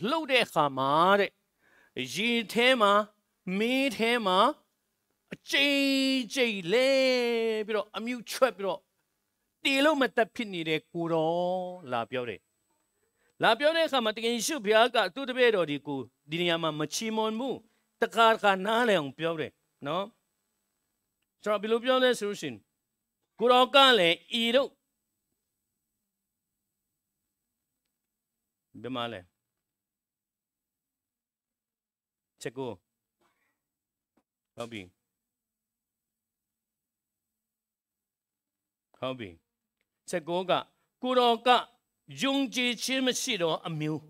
လှုပ်တဲ့အခါမှာတဲ့ ရေထဲမှာမင်းထဲမှာအကျိတ်ကျိတ်လဲပြီးတော့အမြူချွတ်ပြီးတော့တည်လို့မတက်ဖြစ်နေတဲ့ကိုတော်လာပြောတယ်လာပြောတဲ့အခါမှာတကယ်ယေရှုဘုရားကသူ့တပည့်တော်ဒီကိုဒီနေရာမှာမချီမွန်မှုတခါတခါနားလည်အောင်ပြောတယ်နော်ကျွန်တော်ဘယ်လိုပြောလဲဆိုလို့ရှိရင်ကိုတော်ကလည်းဤတို့ဘယ်မှာလဲ ချက်ကိုဟုတ်ပြီဟုတ်ပြီချက်ကိုကကိုတော်ကယုံကြည်ခြင်းမရှိတော့အမျိုး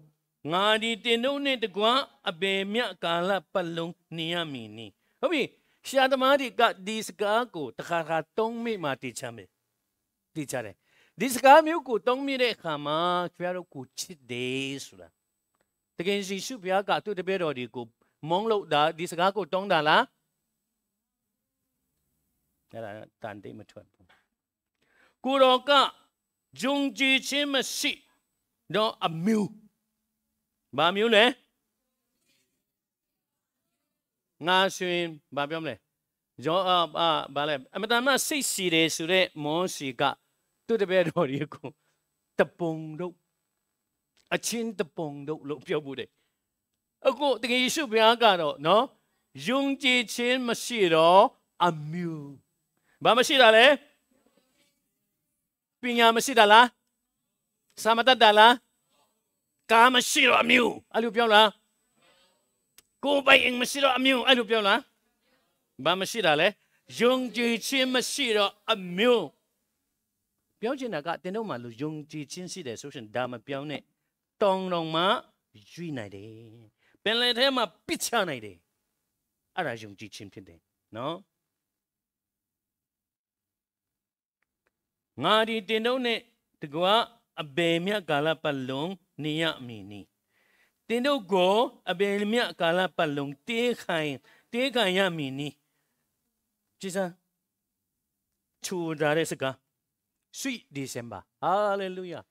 ငါဒီတင်တို့နဲ့တကွာအပေမြတ်ကာလပတ်လုံးနေရမည်နီဟုတ်ပြီရှာသမားတွေကဒီစကားကိုတခါခါတုံးမိမှတည်ချမ်းမယ်တည်ချတယ်ဒီစကားမျိုးကိုတုံးမိတဲ့အခါမှာကျွားတို့ကိုချစ်တယ်ဆိုတာတကယ်ရှိရှုဘုရားကသူ့တပည့်တော်တွေကို မုန်းလို့ဒါဒီစကားကိုတုံးတာလားအဲ့ဒါတန်တိတ်မထွက်ဘူးကိုတော်ကဂျုံကြည်ခြင်းမရှိတော့အမျိုးဘာမျိုးလဲငါရှင်ဘာပြောမလဲဂျောအာဘာလဲအမတမစိတ်စီတယ်ဆိုတဲ့မောစီကသူ့တပည့်တော်တွေကိုတပုံတို့အချင်းတပုံတို့လို့ပြောဖို့တယ် အခုတကယ်ယေရှုဘုရားကတော့နော်ယုံကြည်ခြင်းမရှိတော့အမျိုးဘာမရှိတာလဲပညာမရှိတာလားစာမတတ်တာလားကာမရှိတော့အမျိုးအဲ့လိုပြောလားကိုယ်ပိုင်အင်မရှိတော့အမျိုးအဲ့လိုပြောလားဘာမရှိတာလဲယုံကြည်ခြင်းမရှိတော့အမျိုးပြောချင်တာကတင်တော့မှလူယုံကြည်ခြင်းရှိတယ်ဆိုရှင်ဒါမပြောင်းနဲ့တောင်းတောင်းမှရွေ့နိုင်တယ် ပင်လယ်ထဲမှာပစ်ချနိုင်တယ်အဲ့ဒါယုံကြည်ခြင်းဖြစ်တယ်နော်ငါဒီတင်တော့နဲ့တကွာအဘယ်မြတ်ကာလပတ်လုံးနေရမည်နီတင်တို့ကိုအဘယ်မြတ်ကာလပတ်လုံးတေးခိုင်တေးခိုင်ရမည်နီကြည်စမ်းချူဒါတဲ့စကား sweet december hallelujah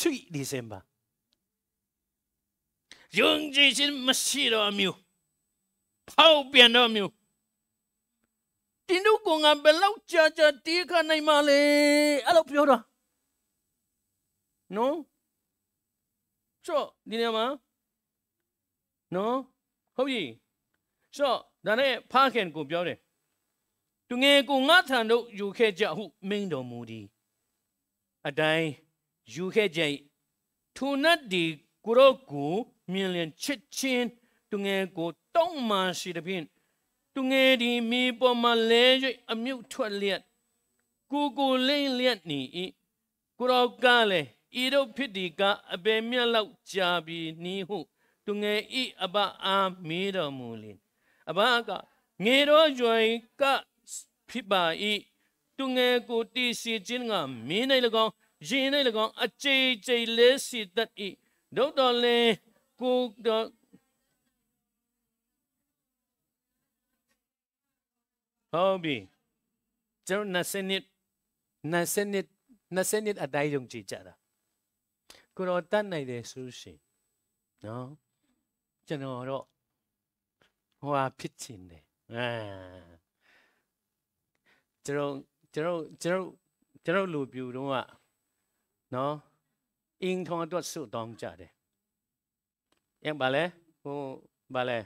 sweet december ယုံကြည်ခြင်းမရှိတော့မျိုးဖောက်ပြန်တော့မျိုးတင်းတို့ကငါဘယ်လောက်ကြာကြာတီးခနိုင်မှလဲအဲ့လိုပြောတာနော်ချော့ဒီနေရာမှာနော်ဟုတ်ပြီချော့ဒါနဲ့ဖားခင်ကိုပြောတယ်သူငယ်ကိုငါထံတို့ယူခဲ့ကြဟုမိန်တော်မူသည်အတိုင်းယူခဲ့ကြထုံနတ်ဒီကိုရောကို မြင်လင်ချစ်ချင်းသူငယ်ကိုတောင်းမှရှိတဲ့ဖြင့်သူငယ်ဒီမိပေါ်မှာလဲ၍အမြုပ်ထွက်လျက်ကိုကိုလိမ့်လျက်နေ၏ကိုရောကလည်းဤတို့ဖြစ်ဒီကအပေမြတ်လောက်ကြာပြီနီးဟုသူငယ်ဤအဘအားမေးတော်မူလင်အဘကငေတော်ရွယ်ကဖြစ်ပါ၏သူငယ်ကိုတည်စီခြင်းကမင်း၌၎င်းရင်၌၎င်းအကြိတ်ကြိတ်လဲစီတတ်၏ဒုတော်လင် ကိုတော်ဟုတ်ပြီကျွန်တော်20နှစ်20နှစ်20နှစ်အတိုင်းယုံကြည်ကြတာကိုတော့တတ်နိုင်တယ်ဆိုရှင်နော်ကျွန်တော်တော့ဟိုဟာဖြစ်ချင်တယ်အာကျွန်တော်ကျွန်တော်ကျွန်တော်ကျွန်တော်လူပြူတော့ကနော်အင်းထောင်းအတွက်ဆုတောင်းကြတယ် ยังဘာလဲဟိုဘာလဲ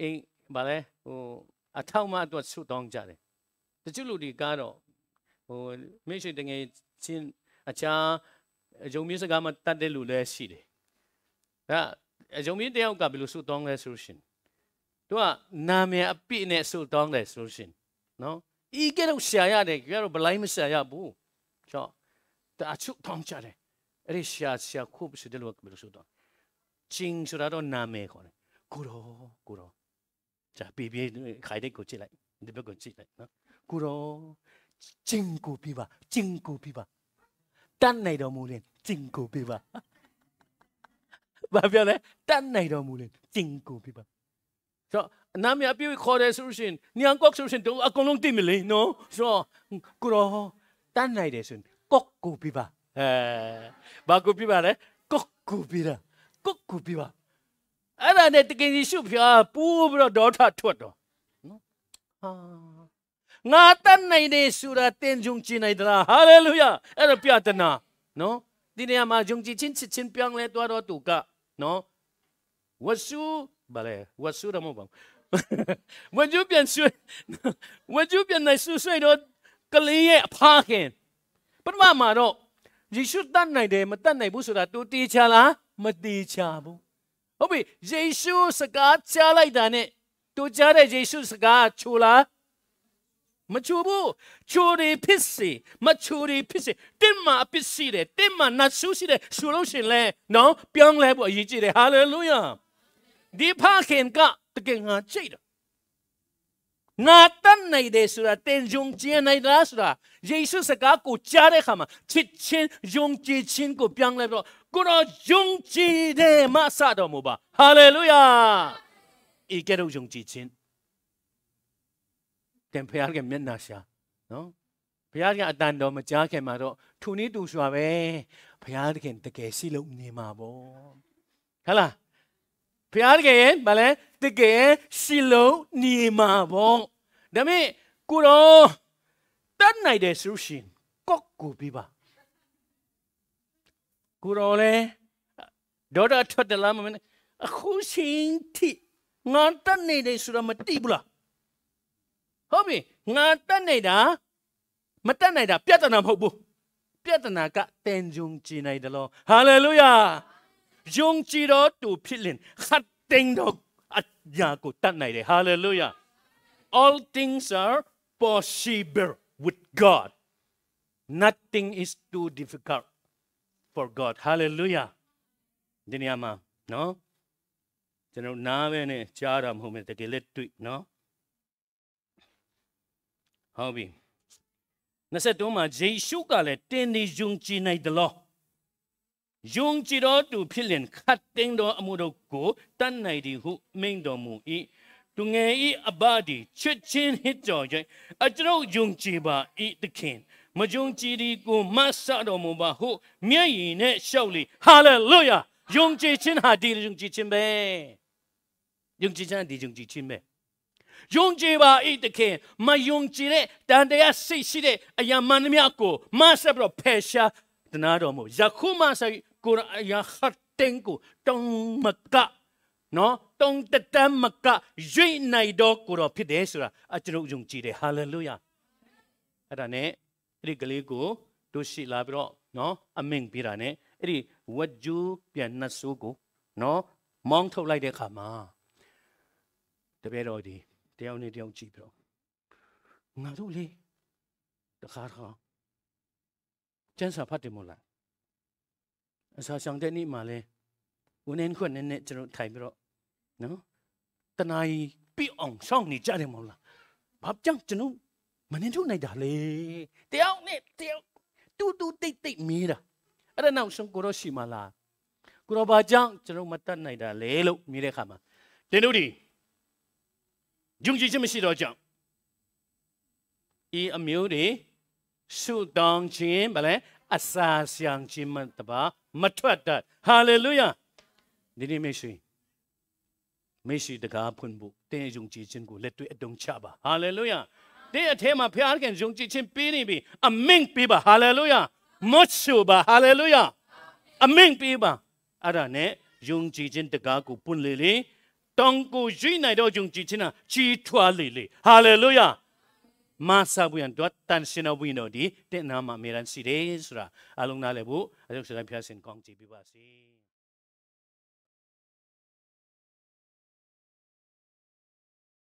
အင်းဘာလဲဟိုအထောက်မအတွက်ဆုတောင်းကြတယ်တချို့လူတွေကတော့ဟိုမိတ်ဆွေတငယ်ချင်းအခြားအယုံမြင့်စကားမှတတ်တဲ့လူလည်းရှိတယ်ဒါအယုံမြင့်တယောက်ကဘယ်လိုဆုတောင်းလဲဆိုရှင်သူကနာမည်အပြည့်နဲ့ဆုတောင်းတယ်ဆိုရှင်နော်ဤကဲတော့ရှာရတယ်ကြတော့ဘလိုက်မရှာရဘူးချောဒါအချုပ်တောင်းကြတယ်အဲ့ဒီရှာရှာခုပ်ရှိတယ်လို့ဘယ်လိုဆုတောင်း ချင်းဆိုတာတော့နာမည်ခေါ်တယ်ကိုရောကိုရောじゃပြပြခိုင်တဲ့ကိုကြည့်လိုက်ဒီဘက်ကိုကြည့်လိုက်နော်ကိုရောချင်းကိုပြပါချင်းကိုပြပါတတ်နိုင်တော်မူရင်ချင်းကိုပြပါဘာပြောလဲတတ်နိုင်တော်မူရင်ချင်းကိုပြပါဆိုတော့နာမည်အပြည့်ခေါ်တယ်ဆိုလို့ရှင်ညံကော့ဆိုရှင်တို့အကုန်လုံးတိမလဲနော်ဆိုတော့ကိုရောတတ်နိုင်တယ်ဆိုရင်ကော့ကိုပြပါအဲဘာကိုပြပါလဲကော့ကိုပြတာ ကောက်ကိုပြပါအဲ့ဒါနဲ့တကယ်ယေရှုဖျားပူးပြီးတော့ဒေါထထွက်တော့နော်ဟာငါတတ်နိုင်တယ်ဆိုတာတင်ယုံကြည်နိုင်သလားဟာလေလုယာအဲ့ဒါပြတနာနော်ဒီနေရာမှာယုံကြည်ခြင်းချစ်ခြင်းပြောင်းလဲသွားတော့သူကနော်ဝတ်စုဗလဲဝတ်စုတော့မဟုတ်ပါဘူးဝတ်ကျူပြန်ဆွေဝတ်ကျူပြန်နိုင်ဆွဆွေတော့ကလေးရဲ့အဖခင်ပထမမှာတော့ယေရှုတတ်နိုင်တယ်မတတ်နိုင်ဘူးဆိုတာသူတေးချလား မတေးချဘူးဟုတ်ပြီယေရှုစကားချလိုက်တာနဲ့သူကြားတဲ့ယေရှုစကားချိုလားမချိုဘူးချိုရီဖြစ်စီမချိုရီဖြစ်စီတင်မှာအပစ်စီတယ်တင်မှာနတ်ဆူစီတယ်ဆိုလို့ရှင်လဲနော်ပြောင်းလဲဖို့အရေးကြီးတယ်ဟာလေလုယာဒီဖခင်ကတကယ်ငါကြိတ်တယ်ငါတတ်နိုင်တယ်ဆိုတာတင်ယုံကြည်နိုင်လားဆိုတာယေရှုစကားကိုကြားတဲ့အခါမှာချစ်ချင်းယုံကြည်ခြင်းကိုပြောင်းလဲတော့ ကိုတော့ယုံကြည်တယ်မဆတော်မူပါဟာလေလုယာဤကဲ့သို့ယုံကြည်ခြင်းတန်ဖျားကမျက်နှာရှာနော်ဘုရားကအတန်တော်မကြားခင်မှာတော့ထုန်နေတူစွာပဲဘုရားသခင်တကယ်ရှိလို့နေမှာပေါ့ဟဟလားဘုရားတကယ်ဗာလဲတကယ်ရှိလို့နေမှာပေါ့ဒါပေမဲ့ကိုတော့တတ်နိုင်တယ်ဆိုရှင်ကော့ကိုပြပါ ကိုတော့လေဒေါ်တာထွက်တယ်လားမမင်းအခုရှင်တိငါတတ်နေတယ်ဆိုတော့မတိဘူးလားဟုတ်ပြီငါတတ်နေတာမတတ်နိုင်တာပြဿနာမဟုတ်ဘူးပြဿနာကတင်ကြုံကြည်နိုင်တယ်လို့ဟာလေလုယာယုံကြည်တော့သူဖြစ်လင်ခတ်တင်တော့အရာကိုတတ်နိုင်တယ်ဟာလေလုယာ all things are possible with God nothing is too difficult for God hallelujah ဒီနေရာမှာနော်ကျွန်တော်နားပဲနဲ့ကြားတာမဟုတ်ဘူးတကယ်လက်တွေ့နော်ဟုတ်ပြီ23မှာယေရှုကလည်းတင်းနေယုံကြည်နိုင်တယ်လို့ယုံကြည်တော်သူဖြစ်လင်ခတ်သိမ်းတော်အမှုတို့ကိုတတ်နိုင်သည်ဟုမိန့်တော်မူ၏သူငယ်ဤအဘဒီချစ်ချင်းဟစ်ကြော်ခြင်းအကျွန်ုပ်ယုံကြည်ပါဤသခင် မယုံကြည်ဒီကိုမဆတော်မူပါဟုမျက်ရည်နဲ့ရှောက်လေဟာလေလုယာယုံကြည်ခြင်းဟာဒီယုံကြည်ခြင်းပဲယုံကြည်ခြင်းဒီယုံကြည်ခြင်းပဲယုံကြည်ပါဤတခင်မယုံကြည်တဲ့တန်တရားစိတ်ရှိတဲ့အရာမှန်သမျှကိုမဆက်ပြီးတော့ဖယ်ရှားတနာတော်မူယခုမှဆိုင်ကိုရအရာခတ်တင်ကိုတုံမကနော်တုံတတမကရွေ့နိုင်တော့ကိုတော့ဖြစ်တယ်ဆိုတာအကျွန်ုပ်ယုံကြည်တယ်ဟာလေလုယာအဲ့ဒါနဲ့ အဲ့ဒီကလေးကိုတို့ရှိလာပြီးတော့နော်အမင်ပြတာနဲ့အဲ့ဒီဝတ်ကျူးပြန်နှဆိုးကိုနော်မောင်းထုတ်လိုက်တဲ့အခါမှာတပည့်တော်ဒီတယောက်နဲ့တယောက်ကြည့်ပြီးတော့ငါတို့လေတခါတခါကျန်းစာဖတ်တယ်မို့လားအစာဆောင်တဲ့နေ့မှာလဲဝန်ထမ်းခွနဲ့နဲ့ကျွန်တော်ထိုင်ပြီးတော့နော်တနားပြအောင်ဆောင်နေကြတယ်မို့လားဘာကြောင့်ကျွန်တော် မနေထုတ်နိုင်တာလေတယောက်နဲ့တယောက်တူတူတိတ်တိတ်မီးတာအဲ့ဒါနောက်ဆုံးကိုတော့ရှိမလားကိုတော့ဘာကြောင့်ကျွန်တော်မတတ်နိုင်တာလေလို့မြည်တဲ့ခါမှာတင်တို့ဒီယုံကြည်ခြင်းမရှိတော့ကြောင့်ဤအမျိုးတွေဆုတောင်းခြင်းဗလဲအစာဆောင်ခြင်းမတပါမထွက်တတ်ဟာလေလုယာဒီနေ့မရှိမရှိတကားဖွင့်ဖို့တင်းယုံကြည်ခြင်းကိုလက်တွေ့အတုံးချပါဟာလေလုယာ တင်းအထဲမှာဖခင်ယုံကြည်ခြင်းပေးနေပြီအမင့်ပေးပါဟာလေလုယာမတ်ဆူပါဟာလေလုယာအမင့်ပေးပါအဲ့ဒါနဲ့ယုံကြည်ခြင်းတကားကိုပွင့်လေလေတောင်ကိုရွေးနိုင်တော့ယုံကြည်ခြင်းဟာကြီးထွားလေလေဟာလေလုယာမဆာဘူးရန်တော့တန်ရှင်တော်ဘုရင်တော်ဒီတဲ့နာမှာအမြဲတမ်းရှိတယ်ဆိုတာအလုံးနားလည်းဖို့အကျုပ်စတိုင်းဖျားရှင်ကောင်းကြည့်ပြပါစေ